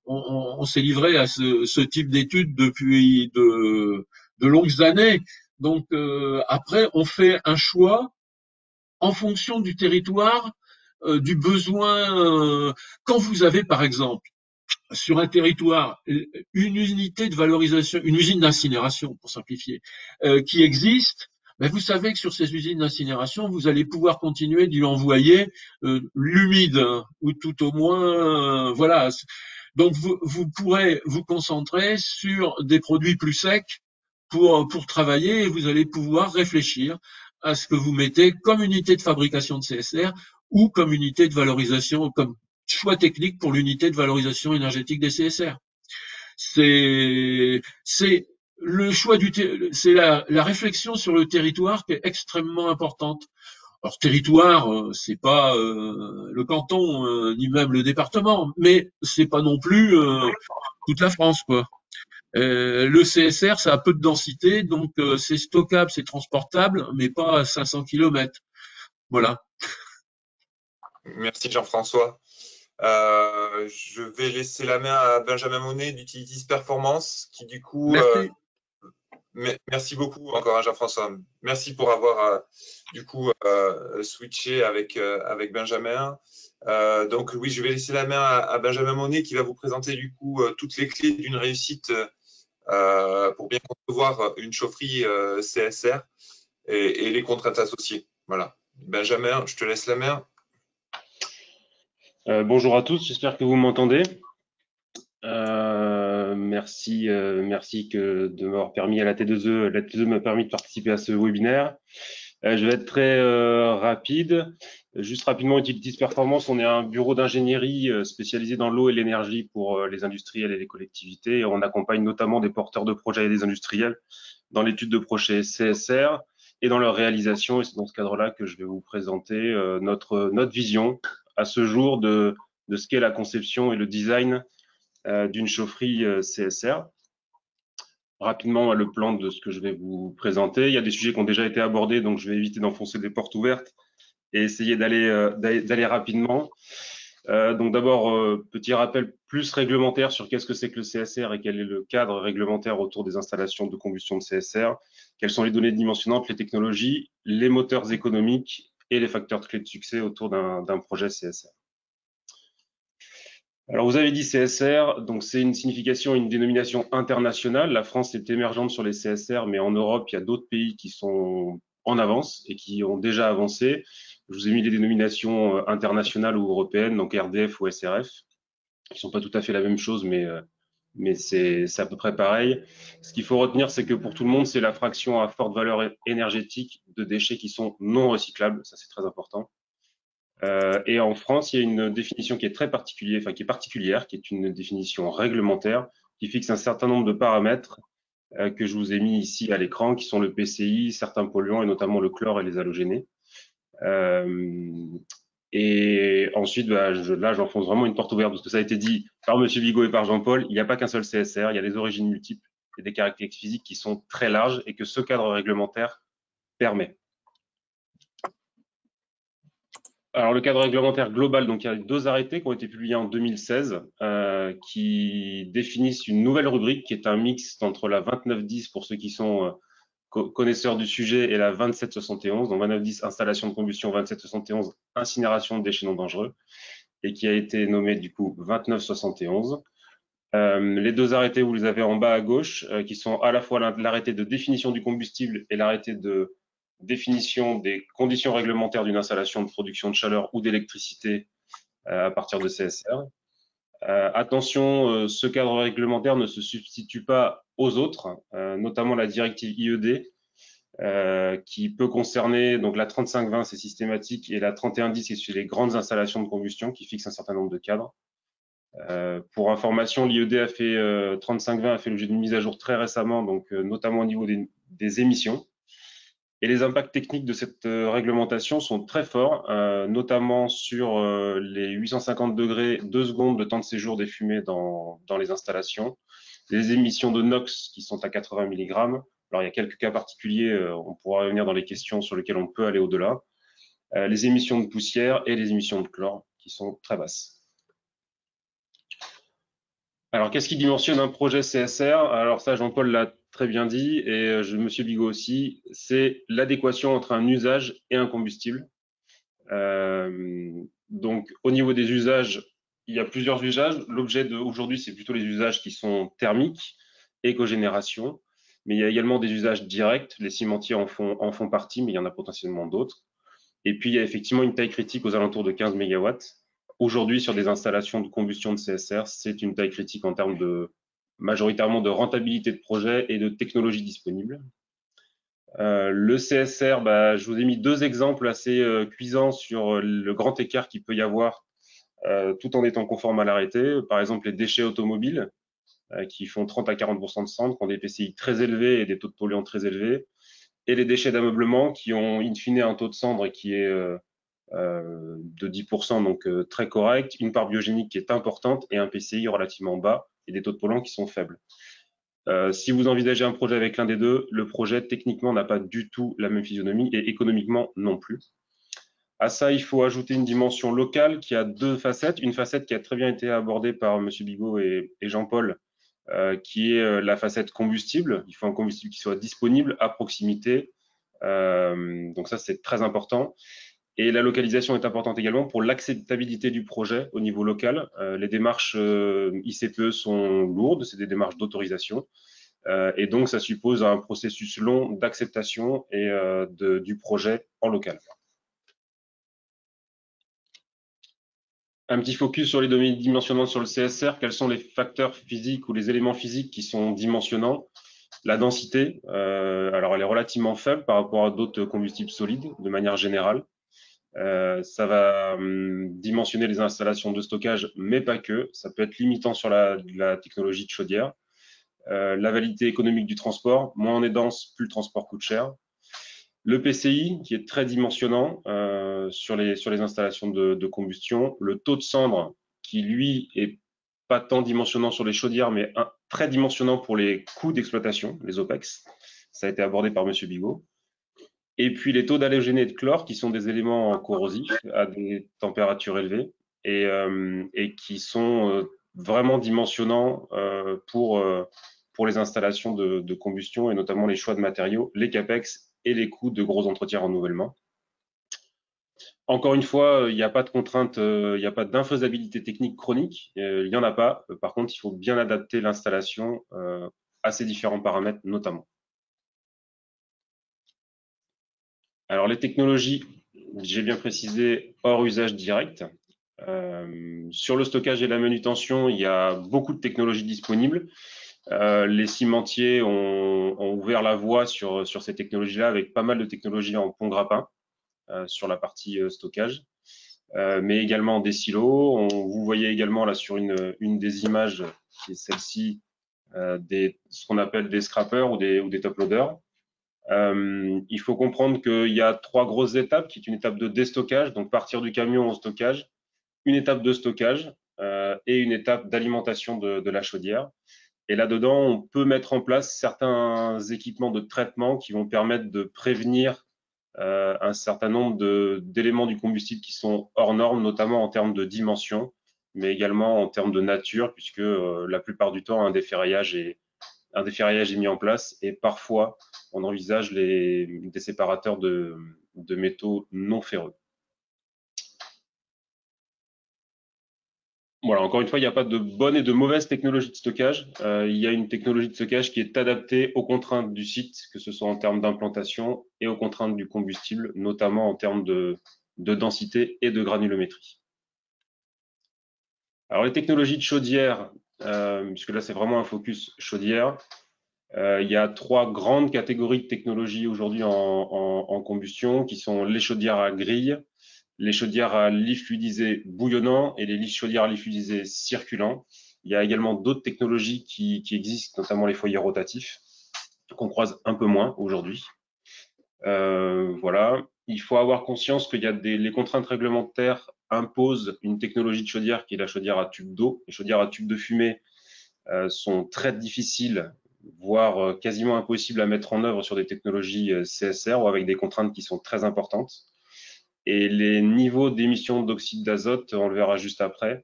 S11: on, on s'est livré à ce, ce type d'études depuis de, de longues années. Donc après, on fait un choix en fonction du territoire, euh, du besoin. Euh, quand vous avez, par exemple, sur un territoire, une unité de valorisation, une usine d'incinération, pour simplifier, euh, qui existe, ben vous savez que sur ces usines d'incinération, vous allez pouvoir continuer d'y envoyer l'humide, ou tout au moins, voilà, Donc, vous, vous pourrez vous concentrer sur des produits plus secs pour, pour travailler et vous allez pouvoir réfléchir à ce que vous mettez comme unité de fabrication de CSR ou comme unité de valorisation, comme choix technique pour l'unité de valorisation énergétique des CSR. C'est, le choix du, c'est la, la, réflexion sur le territoire qui est extrêmement importante. Alors territoire, euh, c'est pas euh, le canton euh, ni même le département, mais c'est pas non plus euh, toute la France quoi. Euh, le CSR, ça a peu de densité, donc c'est stockable, c'est transportable, mais pas à 500 km. Voilà.
S5: Merci Jean-François. Euh, je vais laisser la main à Benjamin Monet d'Utilities Performance, qui du coup.
S11: Merci,
S5: euh, merci beaucoup encore à Jean-François. Merci pour avoir euh, du coup euh, switché avec, avec Benjamin. donc oui, je vais laisser la main à, à, Benjamin Monet qui va vous présenter du coup toutes les clés d'une réussite pour bien concevoir une chaufferie CSR et, les contraintes associées. Voilà. Benjamin, je te laisse la main.
S12: Euh, bonjour à tous, j'espère que vous m'entendez. Euh, merci, euh, merci de m'avoir permis à la T2E, la T2E m'a permis de participer à ce webinaire. Euh, je vais être très euh, rapide. Juste rapidement, Utilities Performance, on est un bureau d'ingénierie euh, spécialisé dans l'eau et l'énergie pour les industriels et les collectivités. On accompagne notamment des porteurs de projets et des industriels dans l'étude de projets CSR et dans leur réalisation. Et c'est dans ce cadre-là que je vais vous présenter notre, notre vision à ce jour de, de ce qu'est la conception et le design d'une chaufferie CSR. Rapidement, le plan de ce que je vais vous présenter. Il y a des sujets qui ont déjà été abordés, donc je vais éviter d'enfoncer des portes ouvertes et essayer d'aller euh, rapidement. Euh, donc d'abord, euh, petit rappel plus réglementaire sur qu'est-ce que c'est que le CSR et quel est le cadre réglementaire autour des installations de combustion de CSR, quelles sont les données dimensionnantes, les technologies, les moteurs économiques et les facteurs de clé de succès autour d'un projet CSR. Alors, vous avez dit CSR, donc c'est une signification, une dénomination internationale. La France est émergente sur les CSR, mais en Europe, il y a d'autres pays qui sont en avance et qui ont déjà avancé. Je vous ai mis des dénominations euh, internationales ou européennes, donc RDF ou SRF, qui sont pas tout à fait la même chose, mais euh, mais c'est à peu près pareil. Ce qu'il faut retenir, c'est que pour tout le monde, c'est la fraction à forte valeur énergétique de déchets qui sont non recyclables. Ça, c'est très important. Euh, et en France, il y a une définition qui est très particulière, enfin qui est particulière, qui est une définition réglementaire, qui fixe un certain nombre de paramètres euh, que je vous ai mis ici à l'écran, qui sont le PCI, certains polluants et notamment le chlore et les halogénés. Euh, et ensuite, bah, là, j'enfonce vraiment une porte ouverte parce que ça a été dit par Monsieur Vigo et par Jean-Paul. Il n'y a pas qu'un seul CSR, il y a des origines multiples et des caractéristiques physiques qui sont très larges et que ce cadre réglementaire permet. Alors, le cadre réglementaire global, donc il y a deux arrêtés qui ont été publiés en 2016 euh, qui définissent une nouvelle rubrique qui est un mix entre la 2910 pour ceux qui sont euh, connaisseur du sujet est la 2771, donc 2910 installation de combustion, 2771 incinération de déchets non dangereux, et qui a été nommé du coup 2971. Euh, les deux arrêtés, vous les avez en bas à gauche, euh, qui sont à la fois l'arrêté de définition du combustible et l'arrêté de définition des conditions réglementaires d'une installation de production de chaleur ou d'électricité euh, à partir de CSR. Euh, attention, euh, ce cadre réglementaire ne se substitue pas aux autres, notamment la directive IED, qui peut concerner donc la 3520, c'est systématique, et la 3110, c'est sur les grandes installations de combustion, qui fixe un certain nombre de cadres. pour information, l'IED a fait 3520 a fait l'objet d'une mise à jour très récemment, donc notamment au niveau des émissions. Et les impacts techniques de cette euh, réglementation sont très forts, euh, notamment sur euh, les 850 degrés, 2 secondes de temps de séjour des fumées dans, dans, les installations, les émissions de NOx qui sont à 80 mg. Alors, il y a quelques cas particuliers, on pourra revenir dans les questions sur lesquelles on peut aller au-delà. les émissions de poussière et les émissions de chlore qui sont très basses. Alors, qu'est-ce qui dimensionne un projet CSR Alors ça, Jean-Paul l'a très bien dit, et euh, Monsieur Bigot aussi, c'est l'adéquation entre un usage et un combustible. Euh, donc, au niveau des usages, il y a plusieurs usages. L'objet d'aujourd'hui, c'est plutôt les usages qui sont thermiques, éco-génération, mais il y a également des usages directs. Les cimentiers en font, en font partie, mais il y en a potentiellement d'autres. Et puis, il y a effectivement une taille critique aux alentours de 15 MW. Aujourd'hui, sur des installations de combustion de CSR, c'est une taille critique en termes de majoritairement de rentabilité de projet et de technologie disponible. Euh, le CSR, bah, je vous ai mis deux exemples assez euh, cuisants sur le grand écart qu'il peut y avoir euh, tout en étant conforme à l'arrêté. Par exemple, les déchets automobiles qui font 30 à 40% de cendres, qui ont des PCI très élevés et des taux de polluants très élevés, et les déchets d'ameublement qui ont in fine un taux de cendre qui est de 10% donc très correct, une part biogénique qui est importante et un PCI relativement bas et des taux de polluants qui sont faibles. Euh, si vous envisagez un projet avec l'un des deux, le projet techniquement n'a pas du tout la même physionomie et économiquement non plus. À ça, il faut ajouter une dimension locale qui a deux facettes. Une facette qui a très bien été abordée par M. Bigot et, Jean-Paul, euh, qui est euh, la facette combustible. Il faut un combustible qui soit disponible à proximité. donc ça, c'est très important. Et la localisation est importante également pour l'acceptabilité du projet au niveau local. Euh, les démarches euh, ICPE sont lourdes, c'est des démarches d'autorisation. Euh, et donc, ça suppose un processus long d'acceptation et du projet en local. Un petit focus sur les données dimensionnantes sur le CSR. Quels sont les facteurs physiques ou les éléments physiques qui sont dimensionnants? La densité, alors elle est relativement faible par rapport à d'autres combustibles solides de manière générale. Euh, ça va hum, dimensionner les installations de stockage, mais pas que. Ça peut être limitant sur la, technologie de chaudière. Euh, la validité économique du transport, moins on est dense, plus le transport coûte cher. Le PCI, qui est très dimensionnant euh, sur, les, sur les installations de, de, combustion. Le taux de cendre, qui lui est pas tant dimensionnant sur les chaudières, mais un, très dimensionnant pour les coûts d'exploitation, les OPEX. Ça a été abordé par Monsieur Bigot. Et puis les taux d'halogène et de chlore, qui sont des éléments corrosifs à des températures élevées et, euh, et qui sont euh, vraiment dimensionnants euh, pour, pour les installations de, de, combustion et notamment les choix de matériaux, les CAPEX et les coûts de gros entretiens renouvellement. Encore une fois, il n'y a pas de contrainte, il n'y a pas d'infaisabilité technique chronique, il n'y en a pas. Par contre, il faut bien adapter l'installation à ces différents paramètres notamment. Alors les technologies, j'ai bien précisé, hors usage direct. Euh, sur le stockage et la manutention, il y a beaucoup de technologies disponibles. Euh, les cimentiers ont, ouvert la voie sur, sur ces technologies-là avec pas mal de technologies en pont grappin euh, sur la partie stockage, mais également des silos. Vous voyez également là sur une, une des images, qui est celle-ci, des, ce qu'on appelle des scrappers ou des, ou des top loaders. Euh, il faut comprendre qu'il y a trois grosses étapes, qui est une étape de déstockage, donc partir du camion au stockage, une étape de stockage euh, et une étape d'alimentation de, de, la chaudière. Et là-dedans, on peut mettre en place certains équipements de traitement qui vont permettre de prévenir euh, un certain nombre d'éléments du combustible qui sont hors normes, notamment en termes de dimension, mais également en termes de nature, puisque euh, la plupart du temps, un déferrayage est, un déferrayage est mis en place et parfois on envisage les, des séparateurs de, métaux non ferreux. Voilà, encore une fois, il n'y a pas de bonne et de mauvaise technologie de stockage. Euh, il y a une technologie de stockage qui est adaptée aux contraintes du site, que ce soit en termes d'implantation et aux contraintes du combustible, notamment en termes de, densité et de granulométrie. Alors les technologies de chaudière, puisque là c'est vraiment un focus chaudière, euh, il y a trois grandes catégories de technologies aujourd'hui en, combustion qui sont les chaudières à grille, les chaudières à lit fluidisé bouillonnant et les chaudières à lit fluidisé circulant. Il y a également d'autres technologies qui, existent, notamment les foyers rotatifs, qu'on croise un peu moins aujourd'hui. Euh, voilà. Il faut avoir conscience qu'il y a des les contraintes réglementaires imposent une technologie de chaudière qui est la chaudière à tube d'eau. Les chaudières à tube de fumée euh, sont très difficiles voire euh, quasiment impossible à mettre en œuvre sur des technologies euh, CSR ou avec des contraintes qui sont très importantes. Et les niveaux d'émissions d'oxyde d'azote, on le verra juste après,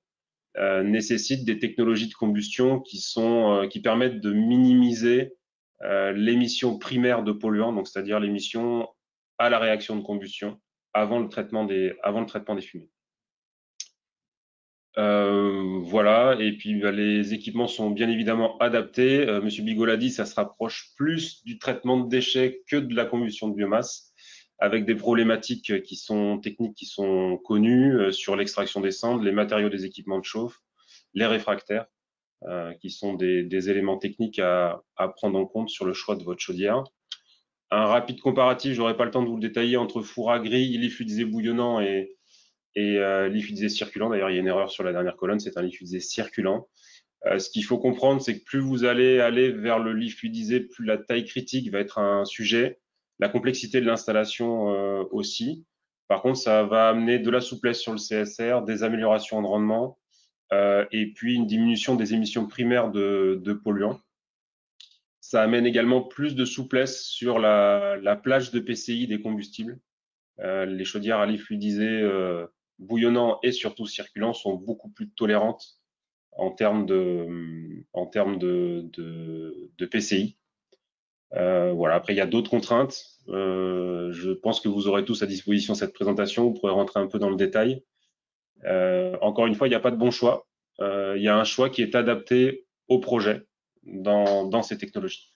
S12: nécessitent des technologies de combustion qui, sont, qui permettent de minimiser l'émission primaire de polluants, c'est-à-dire l'émission à la réaction de combustion avant le traitement des, avant le traitement des fumées. Euh, voilà, et puis bah, les équipements sont bien évidemment adaptés. Euh, Monsieur Bigot l'a dit, ça se rapproche plus du traitement de déchets que de la combustion de biomasse, avec des problématiques qui sont techniques, qui sont connues sur l'extraction des cendres, les matériaux des équipements de chauffe, les réfractaires, qui sont des, éléments techniques à, prendre en compte sur le choix de votre chaudière. Un rapide comparatif, j'aurais pas le temps de vous le détailler, entre four à grille, liquidisé bouillonnant et, et euh, circulant. D'ailleurs, il y a une erreur sur la dernière colonne, c'est un liquidisé circulant. Euh, ce qu'il faut comprendre, c'est que plus vous allez aller vers le liquidisé, plus la taille critique va être un sujet, la complexité de l'installation euh, aussi. Par contre, ça va amener de la souplesse sur le CSR, des améliorations de rendement euh, et puis une diminution des émissions primaires de, de polluants. Ça amène également plus de souplesse sur la, la plage de PCI des combustibles. Euh, les chaudières à lit bouillonnant et surtout circulant sont beaucoup plus tolérantes en termes de, PCI. Euh, voilà. Après, il y a d'autres contraintes. Euh, je pense que vous aurez tous à disposition cette présentation. Vous pourrez rentrer un peu dans le détail. Euh, encore une fois, il n'y a pas de bon choix. Il y a un choix qui est adapté au projet dans, ces technologies.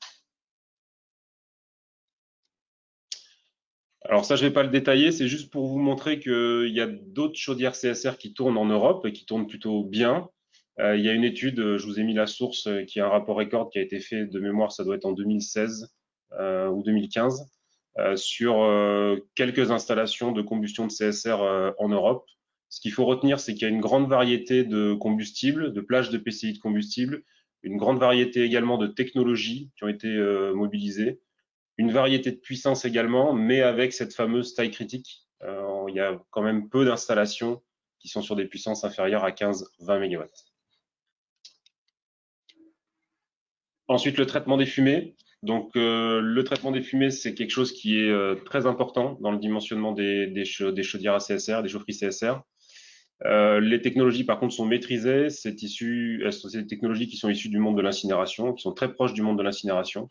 S12: Alors ça, je ne vais pas le détailler, c'est juste pour vous montrer qu'il y a d'autres chaudières CSR qui tournent en Europe et qui tournent plutôt bien. Euh, il y a une étude, je vous ai mis la source, euh, qui est un rapport record qui a été fait de mémoire, ça doit être en 2016 euh, ou 2015, sur quelques installations de combustion de CSR en Europe. Ce qu'il faut retenir, c'est qu'il y a une grande variété de combustibles, de plages de PCI de combustibles, une grande variété également de technologies qui ont été euh, mobilisées, une variété de puissance également, mais avec cette fameuse taille critique. Euh, il y a quand même peu d'installations qui sont sur des puissances inférieures à 15-20 MW. Ensuite, le traitement des fumées. Donc, euh, le traitement des fumées, c'est quelque chose qui est très important dans le dimensionnement des, des, chaudières à CSR, des chaufferies CSR. Euh, les technologies, par contre, sont maîtrisées. C'est c'est des technologies qui sont issues du monde de l'incinération, qui sont très proches du monde de l'incinération, euh,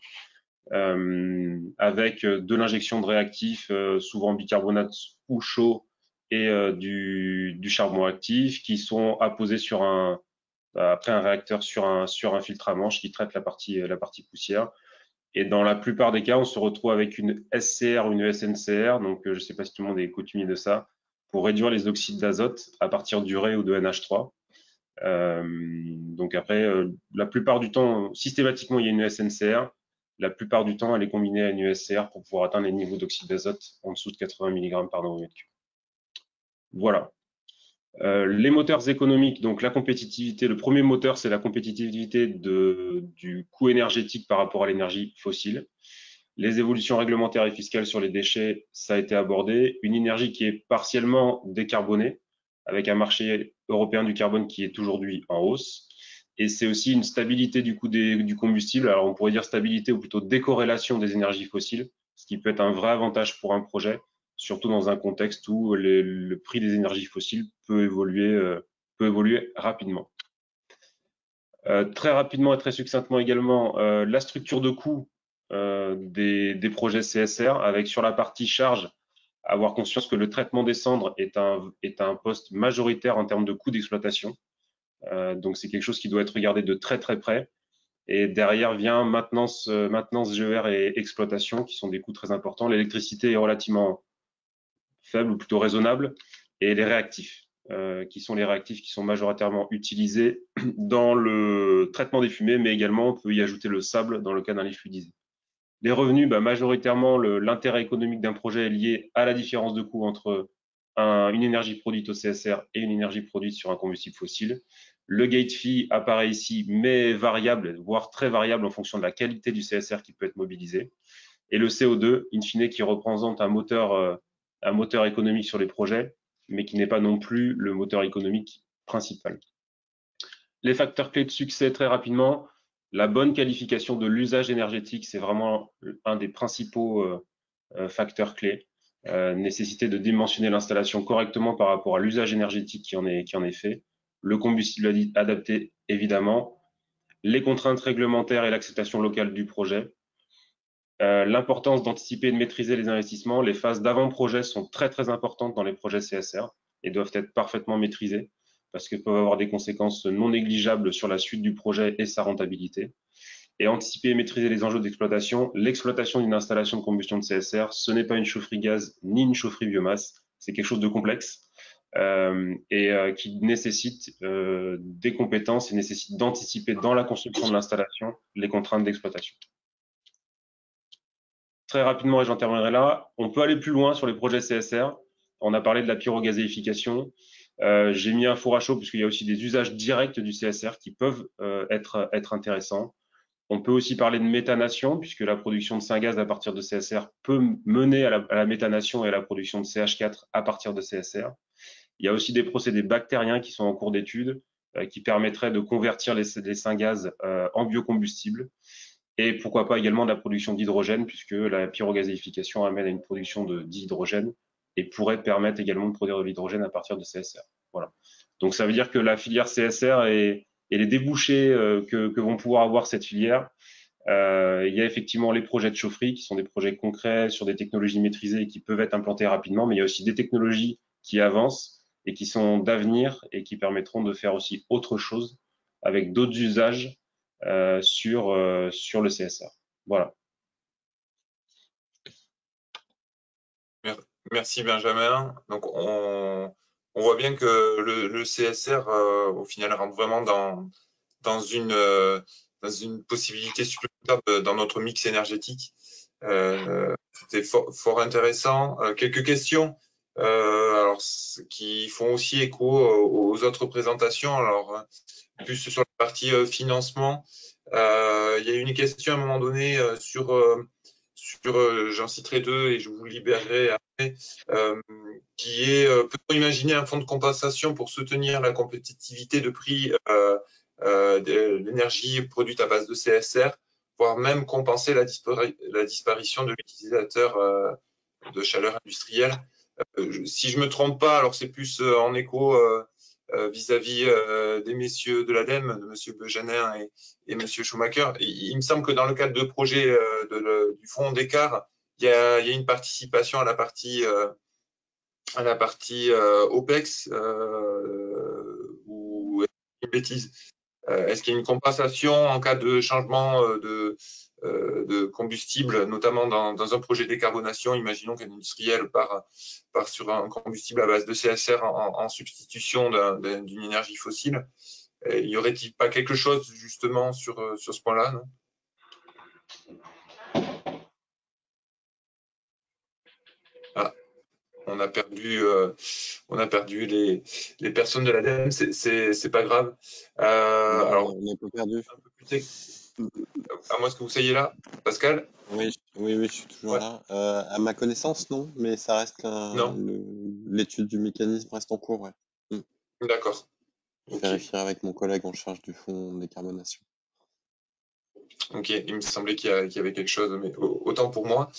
S12: avec de l'injection de réactifs, euh, souvent bicarbonate ou chaud, et du, du, charbon actif, qui sont apposés sur un, après un réacteur sur un, sur un filtre à manche qui traite la partie, la partie poussière. Et dans la plupart des cas, on se retrouve avec une SCR ou une SNCR. Donc, je ne sais pas si tout le monde est coutumier de ça pour réduire les oxydes d'azote à partir d'urée ou de NH3. Euh, donc après, euh, la plupart du temps, systématiquement, il y a une SNCR. La plupart du temps, elle est combinée à une USCR pour pouvoir atteindre les niveaux d'oxyde d'azote en dessous de 80 mg par mètre cube. Voilà. Euh, les moteurs économiques, donc la compétitivité, le premier moteur, c'est la compétitivité du coût énergétique par rapport à l'énergie fossile. Les évolutions réglementaires et fiscales sur les déchets, ça a été abordé. Une énergie qui est partiellement décarbonée, avec un marché européen du carbone qui est aujourd'hui en hausse. Et c'est aussi une stabilité du coût du combustible. Alors on pourrait dire stabilité ou plutôt décorrélation des énergies fossiles, ce qui peut être un vrai avantage pour un projet, surtout dans un contexte où le prix des énergies fossiles peut évoluer, euh, peut évoluer rapidement. Euh, très rapidement et très succinctement également, euh, la structure de coût des, des, projets CSR, avec sur la partie charge, avoir conscience que le traitement des cendres est un, est un poste majoritaire en termes de coût d'exploitation. Euh, donc c'est quelque chose qui doit être regardé de très très près. Et derrière vient maintenance, maintenance GER et exploitation, qui sont des coûts très importants. L'électricité est relativement faible ou plutôt raisonnable, et les réactifs, euh, qui sont les réactifs qui sont majoritairement utilisés dans le traitement des fumées, mais également on peut y ajouter le sable dans le cas d'un lit fluidisé. Les revenus, bah, majoritairement, l'intérêt économique d'un projet est lié à la différence de coût entre une énergie produite au CSR et une énergie produite sur un combustible fossile. Le gate fee apparaît ici, mais variable, voire très variable en fonction de la qualité du CSR qui peut être mobilisé. Et le CO2, in fine, qui représente un moteur, euh, un moteur économique sur les projets, mais qui n'est pas non plus le moteur économique principal. Les facteurs clés de succès, très rapidement, la bonne qualification de l'usage énergétique, c'est vraiment un des principaux euh, euh, facteurs clés. Nécessité de dimensionner l'installation correctement par rapport à l'usage énergétique qui en, est, qui en est fait. Le combustible adapté, évidemment. Les contraintes réglementaires et l'acceptation locale du projet. L'importance d'anticiper et de maîtriser les investissements. Les phases d'avant-projet sont très, très importantes dans les projets CSR et doivent être parfaitement maîtrisées parce qu'elles peuvent avoir des conséquences non négligeables sur la suite du projet et sa rentabilité. et anticiper et maîtriser les enjeux d'exploitation. L'exploitation d'une installation de combustion de CSR, ce n'est pas une chaufferie gaz ni une chaufferie biomasse, c'est quelque chose de complexe euh, et euh, qui nécessite euh, des compétences et nécessite d'anticiper dans la construction de l'installation les contraintes d'exploitation. Très rapidement, et j'en terminerai là, on peut aller plus loin sur les projets CSR. On a parlé de la pyrogazéification. J'ai mis un four à chaud puisqu'il y a aussi des usages directs du CSR qui peuvent être, intéressants. On peut aussi parler de méthanation, puisque la production de syngaz à partir de CSR peut mener à la, à la, méthanation et à la production de CH4 à partir de CSR. Il y a aussi des procédés bactériens qui sont en cours d'étude, euh, qui permettraient de convertir les, les syngaz euh, en biocombustible. Et pourquoi pas également de la production d'hydrogène, puisque la pyrogazéification amène à une production d'hydrogène et pourrait permettre également de produire de l'hydrogène à partir de CSR. Voilà. Donc ça veut dire que la filière CSR et les débouchés euh, que, que, vont pouvoir avoir cette filière. Euh, il y a effectivement les projets de chaufferie qui sont des projets concrets sur des technologies maîtrisées et qui peuvent être implantés rapidement, mais il y a aussi des technologies qui avancent et qui sont d'avenir et qui permettront de faire aussi autre chose avec d'autres usages euh, sur, euh, sur le CSR. Voilà.
S5: Merci Benjamin. Donc on, on voit bien que le, CSR, euh, au final, rentre vraiment dans, dans, une, dans une possibilité supplémentaire dans notre mix énergétique. C'était fort, intéressant. Quelques questions? Alors, qui font aussi écho aux autres présentations. Alors, plus sur la partie financement, il y a une question à un moment donné sur sur, euh, j'en citerai deux et je vous libérerai après, euh, qui est, euh, peut-on imaginer un fonds de compensation pour soutenir la compétitivité de prix euh, euh, de l'énergie produite à base de CSR, voire même compenser la disparition de l'utilisateur de chaleur industrielle? Si je me trompe pas, alors c'est plus en écho vis-à-vis -vis, des messieurs de l'ADEME, de monsieur Bejanin et, et monsieur Schumacher. Il, me semble que dans le cadre de projets de du fonds d'écart, il, il, y a une participation à la partie, à la partie OPEX ou une bêtise? Est-ce qu'il y a une compensation en cas de changement de, de combustible, notamment dans, dans un projet de décarbonation Imaginons qu'un industriel part, part, sur un combustible à base de CSR en, en substitution d'une un, énergie fossile. Il y aurait-il pas quelque chose justement sur, sur ce point-là ah, on a perdu, euh, on a perdu les, les personnes de l'ADEME, c'est pas grave. Euh, alors,
S8: on est un peu perdu.
S5: Un peu plus à moins que vous soyez là, Pascal
S8: Oui, oui, oui, je suis toujours ouais. là. Euh, à ma connaissance, non, mais ça reste l'étude du mécanisme reste en cours. Ouais.
S5: Mm. D'accord.
S8: Je okay. vérifierai avec mon collègue en charge du fonds de décarbonation.
S5: Ok, il me semblait qu'il y, qu y, avait quelque chose, mais autant pour moi.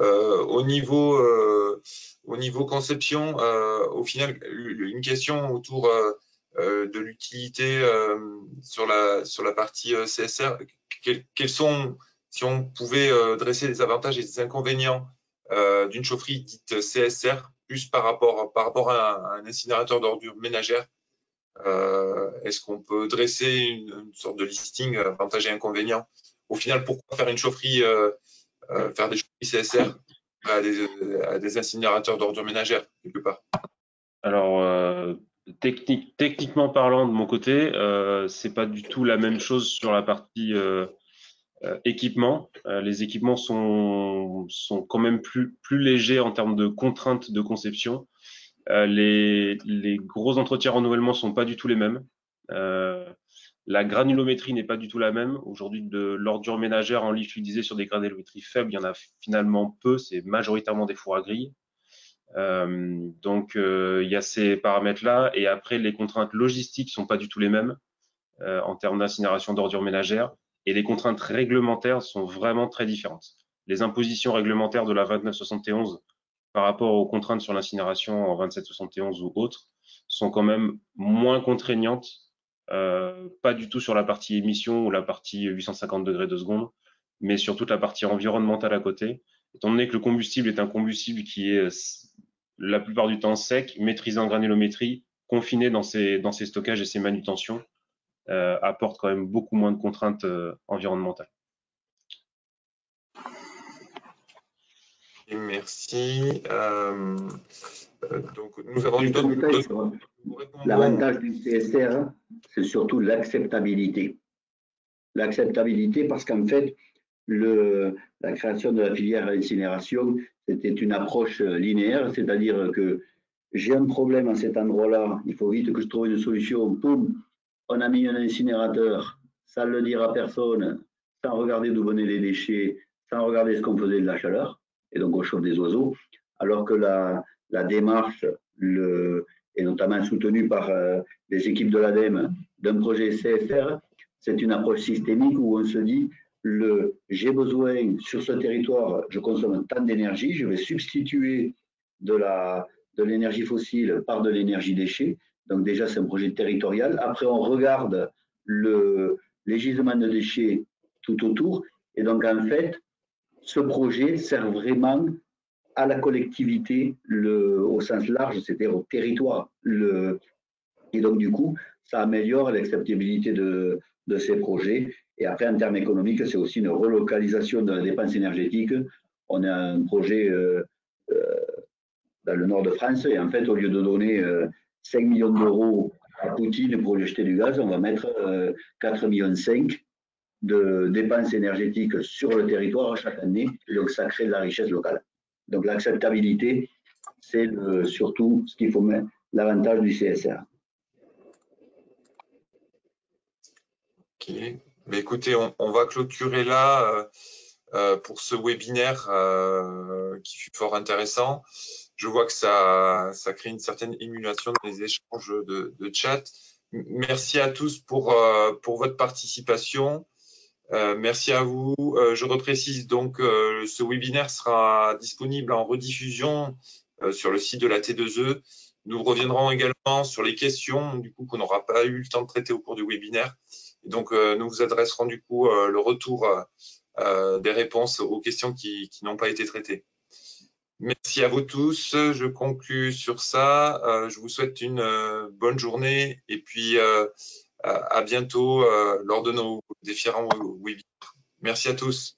S5: Euh, au niveau, euh, au niveau conception, au final, une question autour de l'utilité sur la sur la partie CSR quels, sont, si on pouvait euh, dresser les avantages et les inconvénients euh, d'une chaufferie dite CSR, plus par rapport, par rapport à un, incinérateur d'ordures ménagères euh, Est-ce qu'on peut dresser une, sorte de listing avantages et inconvénients? Au final, pourquoi faire une chaufferie, euh, euh, faire des chaufferies CSR à des, à des incinérateurs d'ordures ménagères, quelque part?
S12: Alors, euh, Technique, techniquement parlant, de mon côté, euh, c'est pas du tout la même chose sur la partie euh, euh, équipement. Euh, les équipements sont, quand même plus, légers en termes de contraintes de conception. Euh, les, gros entretiens renouvellement sont pas du tout les mêmes. La granulométrie n'est pas du tout la même. Aujourd'hui, de l'ordure ménagère en lit fluidisé sur des granulométries faibles, il y en a finalement peu. C'est majoritairement des fours à grille. Euh, donc euh, il y a ces paramètres-là. Et après les contraintes logistiques sont pas du tout les mêmes euh, en termes d'incinération d'ordures ménagères. Et les contraintes réglementaires sont vraiment très différentes. Les impositions réglementaires de la 2971 par rapport aux contraintes sur l'incinération en 2771 ou autres sont quand même moins contraignantes, euh, pas du tout sur la partie émission ou la partie 850 degrés de seconde, mais sur toute la partie environnementale à côté Étant donné que le combustible est un combustible qui est euh, la plupart du temps sec, maîtrisé en granulométrie, confiné dans ses, dans stockages et ses manutentions, euh, apporte quand même beaucoup moins de contraintes euh, environnementales.
S5: Merci. Donc, nous avons eu d'autres.
S10: L'avantage du CSR, hein, c'est surtout l'acceptabilité. L'acceptabilité parce qu'en fait, le, la création de la filière à incinération, c'était une approche linéaire, c'est-à-dire que j'ai un problème à cet endroit-là, il faut vite que je trouve une solution, boum, on a mis un incinérateur, sans le dire à personne, sans regarder d'où venaient les déchets, sans regarder ce qu'on faisait de la chaleur, et donc on chauffe des oiseaux, alors que la, démarche, le, et notamment soutenue par euh, les équipes de l'ADEME, d'un projet CSR, c'est une approche systémique où on se dit, le j'ai besoin sur ce territoire, je consomme tant d'énergie, je vais substituer de la, de l'énergie fossile par de l'énergie déchet. Donc déjà, c'est un projet territorial. Après, on regarde le, les gisements de déchets tout autour. Et donc, en fait, ce projet sert vraiment à la collectivité le, au sens large, c'est-à-dire au territoire. Et donc, du coup, ça améliore l'acceptabilité de ces projets. Et après, en termes économiques, c'est aussi une relocalisation de la dépense énergétique. On a un projet euh, euh, dans le nord de France. Et en fait, au lieu de donner 5 euh, millions d'euros à Poutine pour lui acheter du gaz, on va mettre 4 euh, millions 5 de dépenses énergétiques sur le territoire chaque année. Donc, ça crée de la richesse locale. Donc, l'acceptabilité, c'est surtout ce qu'il faut mettre, l'avantage du CSR.
S5: Écoutez, on, va clôturer là euh, pour ce webinaire qui fut fort intéressant je vois que ça, ça crée une certaine émulation dans les échanges de, chat. Merci à tous pour, euh, pour votre participation. Euh, merci à vous. Euh, je reprécise donc ce webinaire sera disponible en rediffusion sur le site de la T2E. Nous reviendrons également sur les questions du coup qu'on n'aura pas eu le temps de traiter au cours du webinaire. Donc nous vous adresserons du coup le retour des réponses aux questions qui n'ont pas été traitées. Merci à vous tous. Je conclus sur ça. Euh, je vous souhaite une euh, bonne journée et puis euh, à bientôt lors de nos différents webinaires. Merci à tous.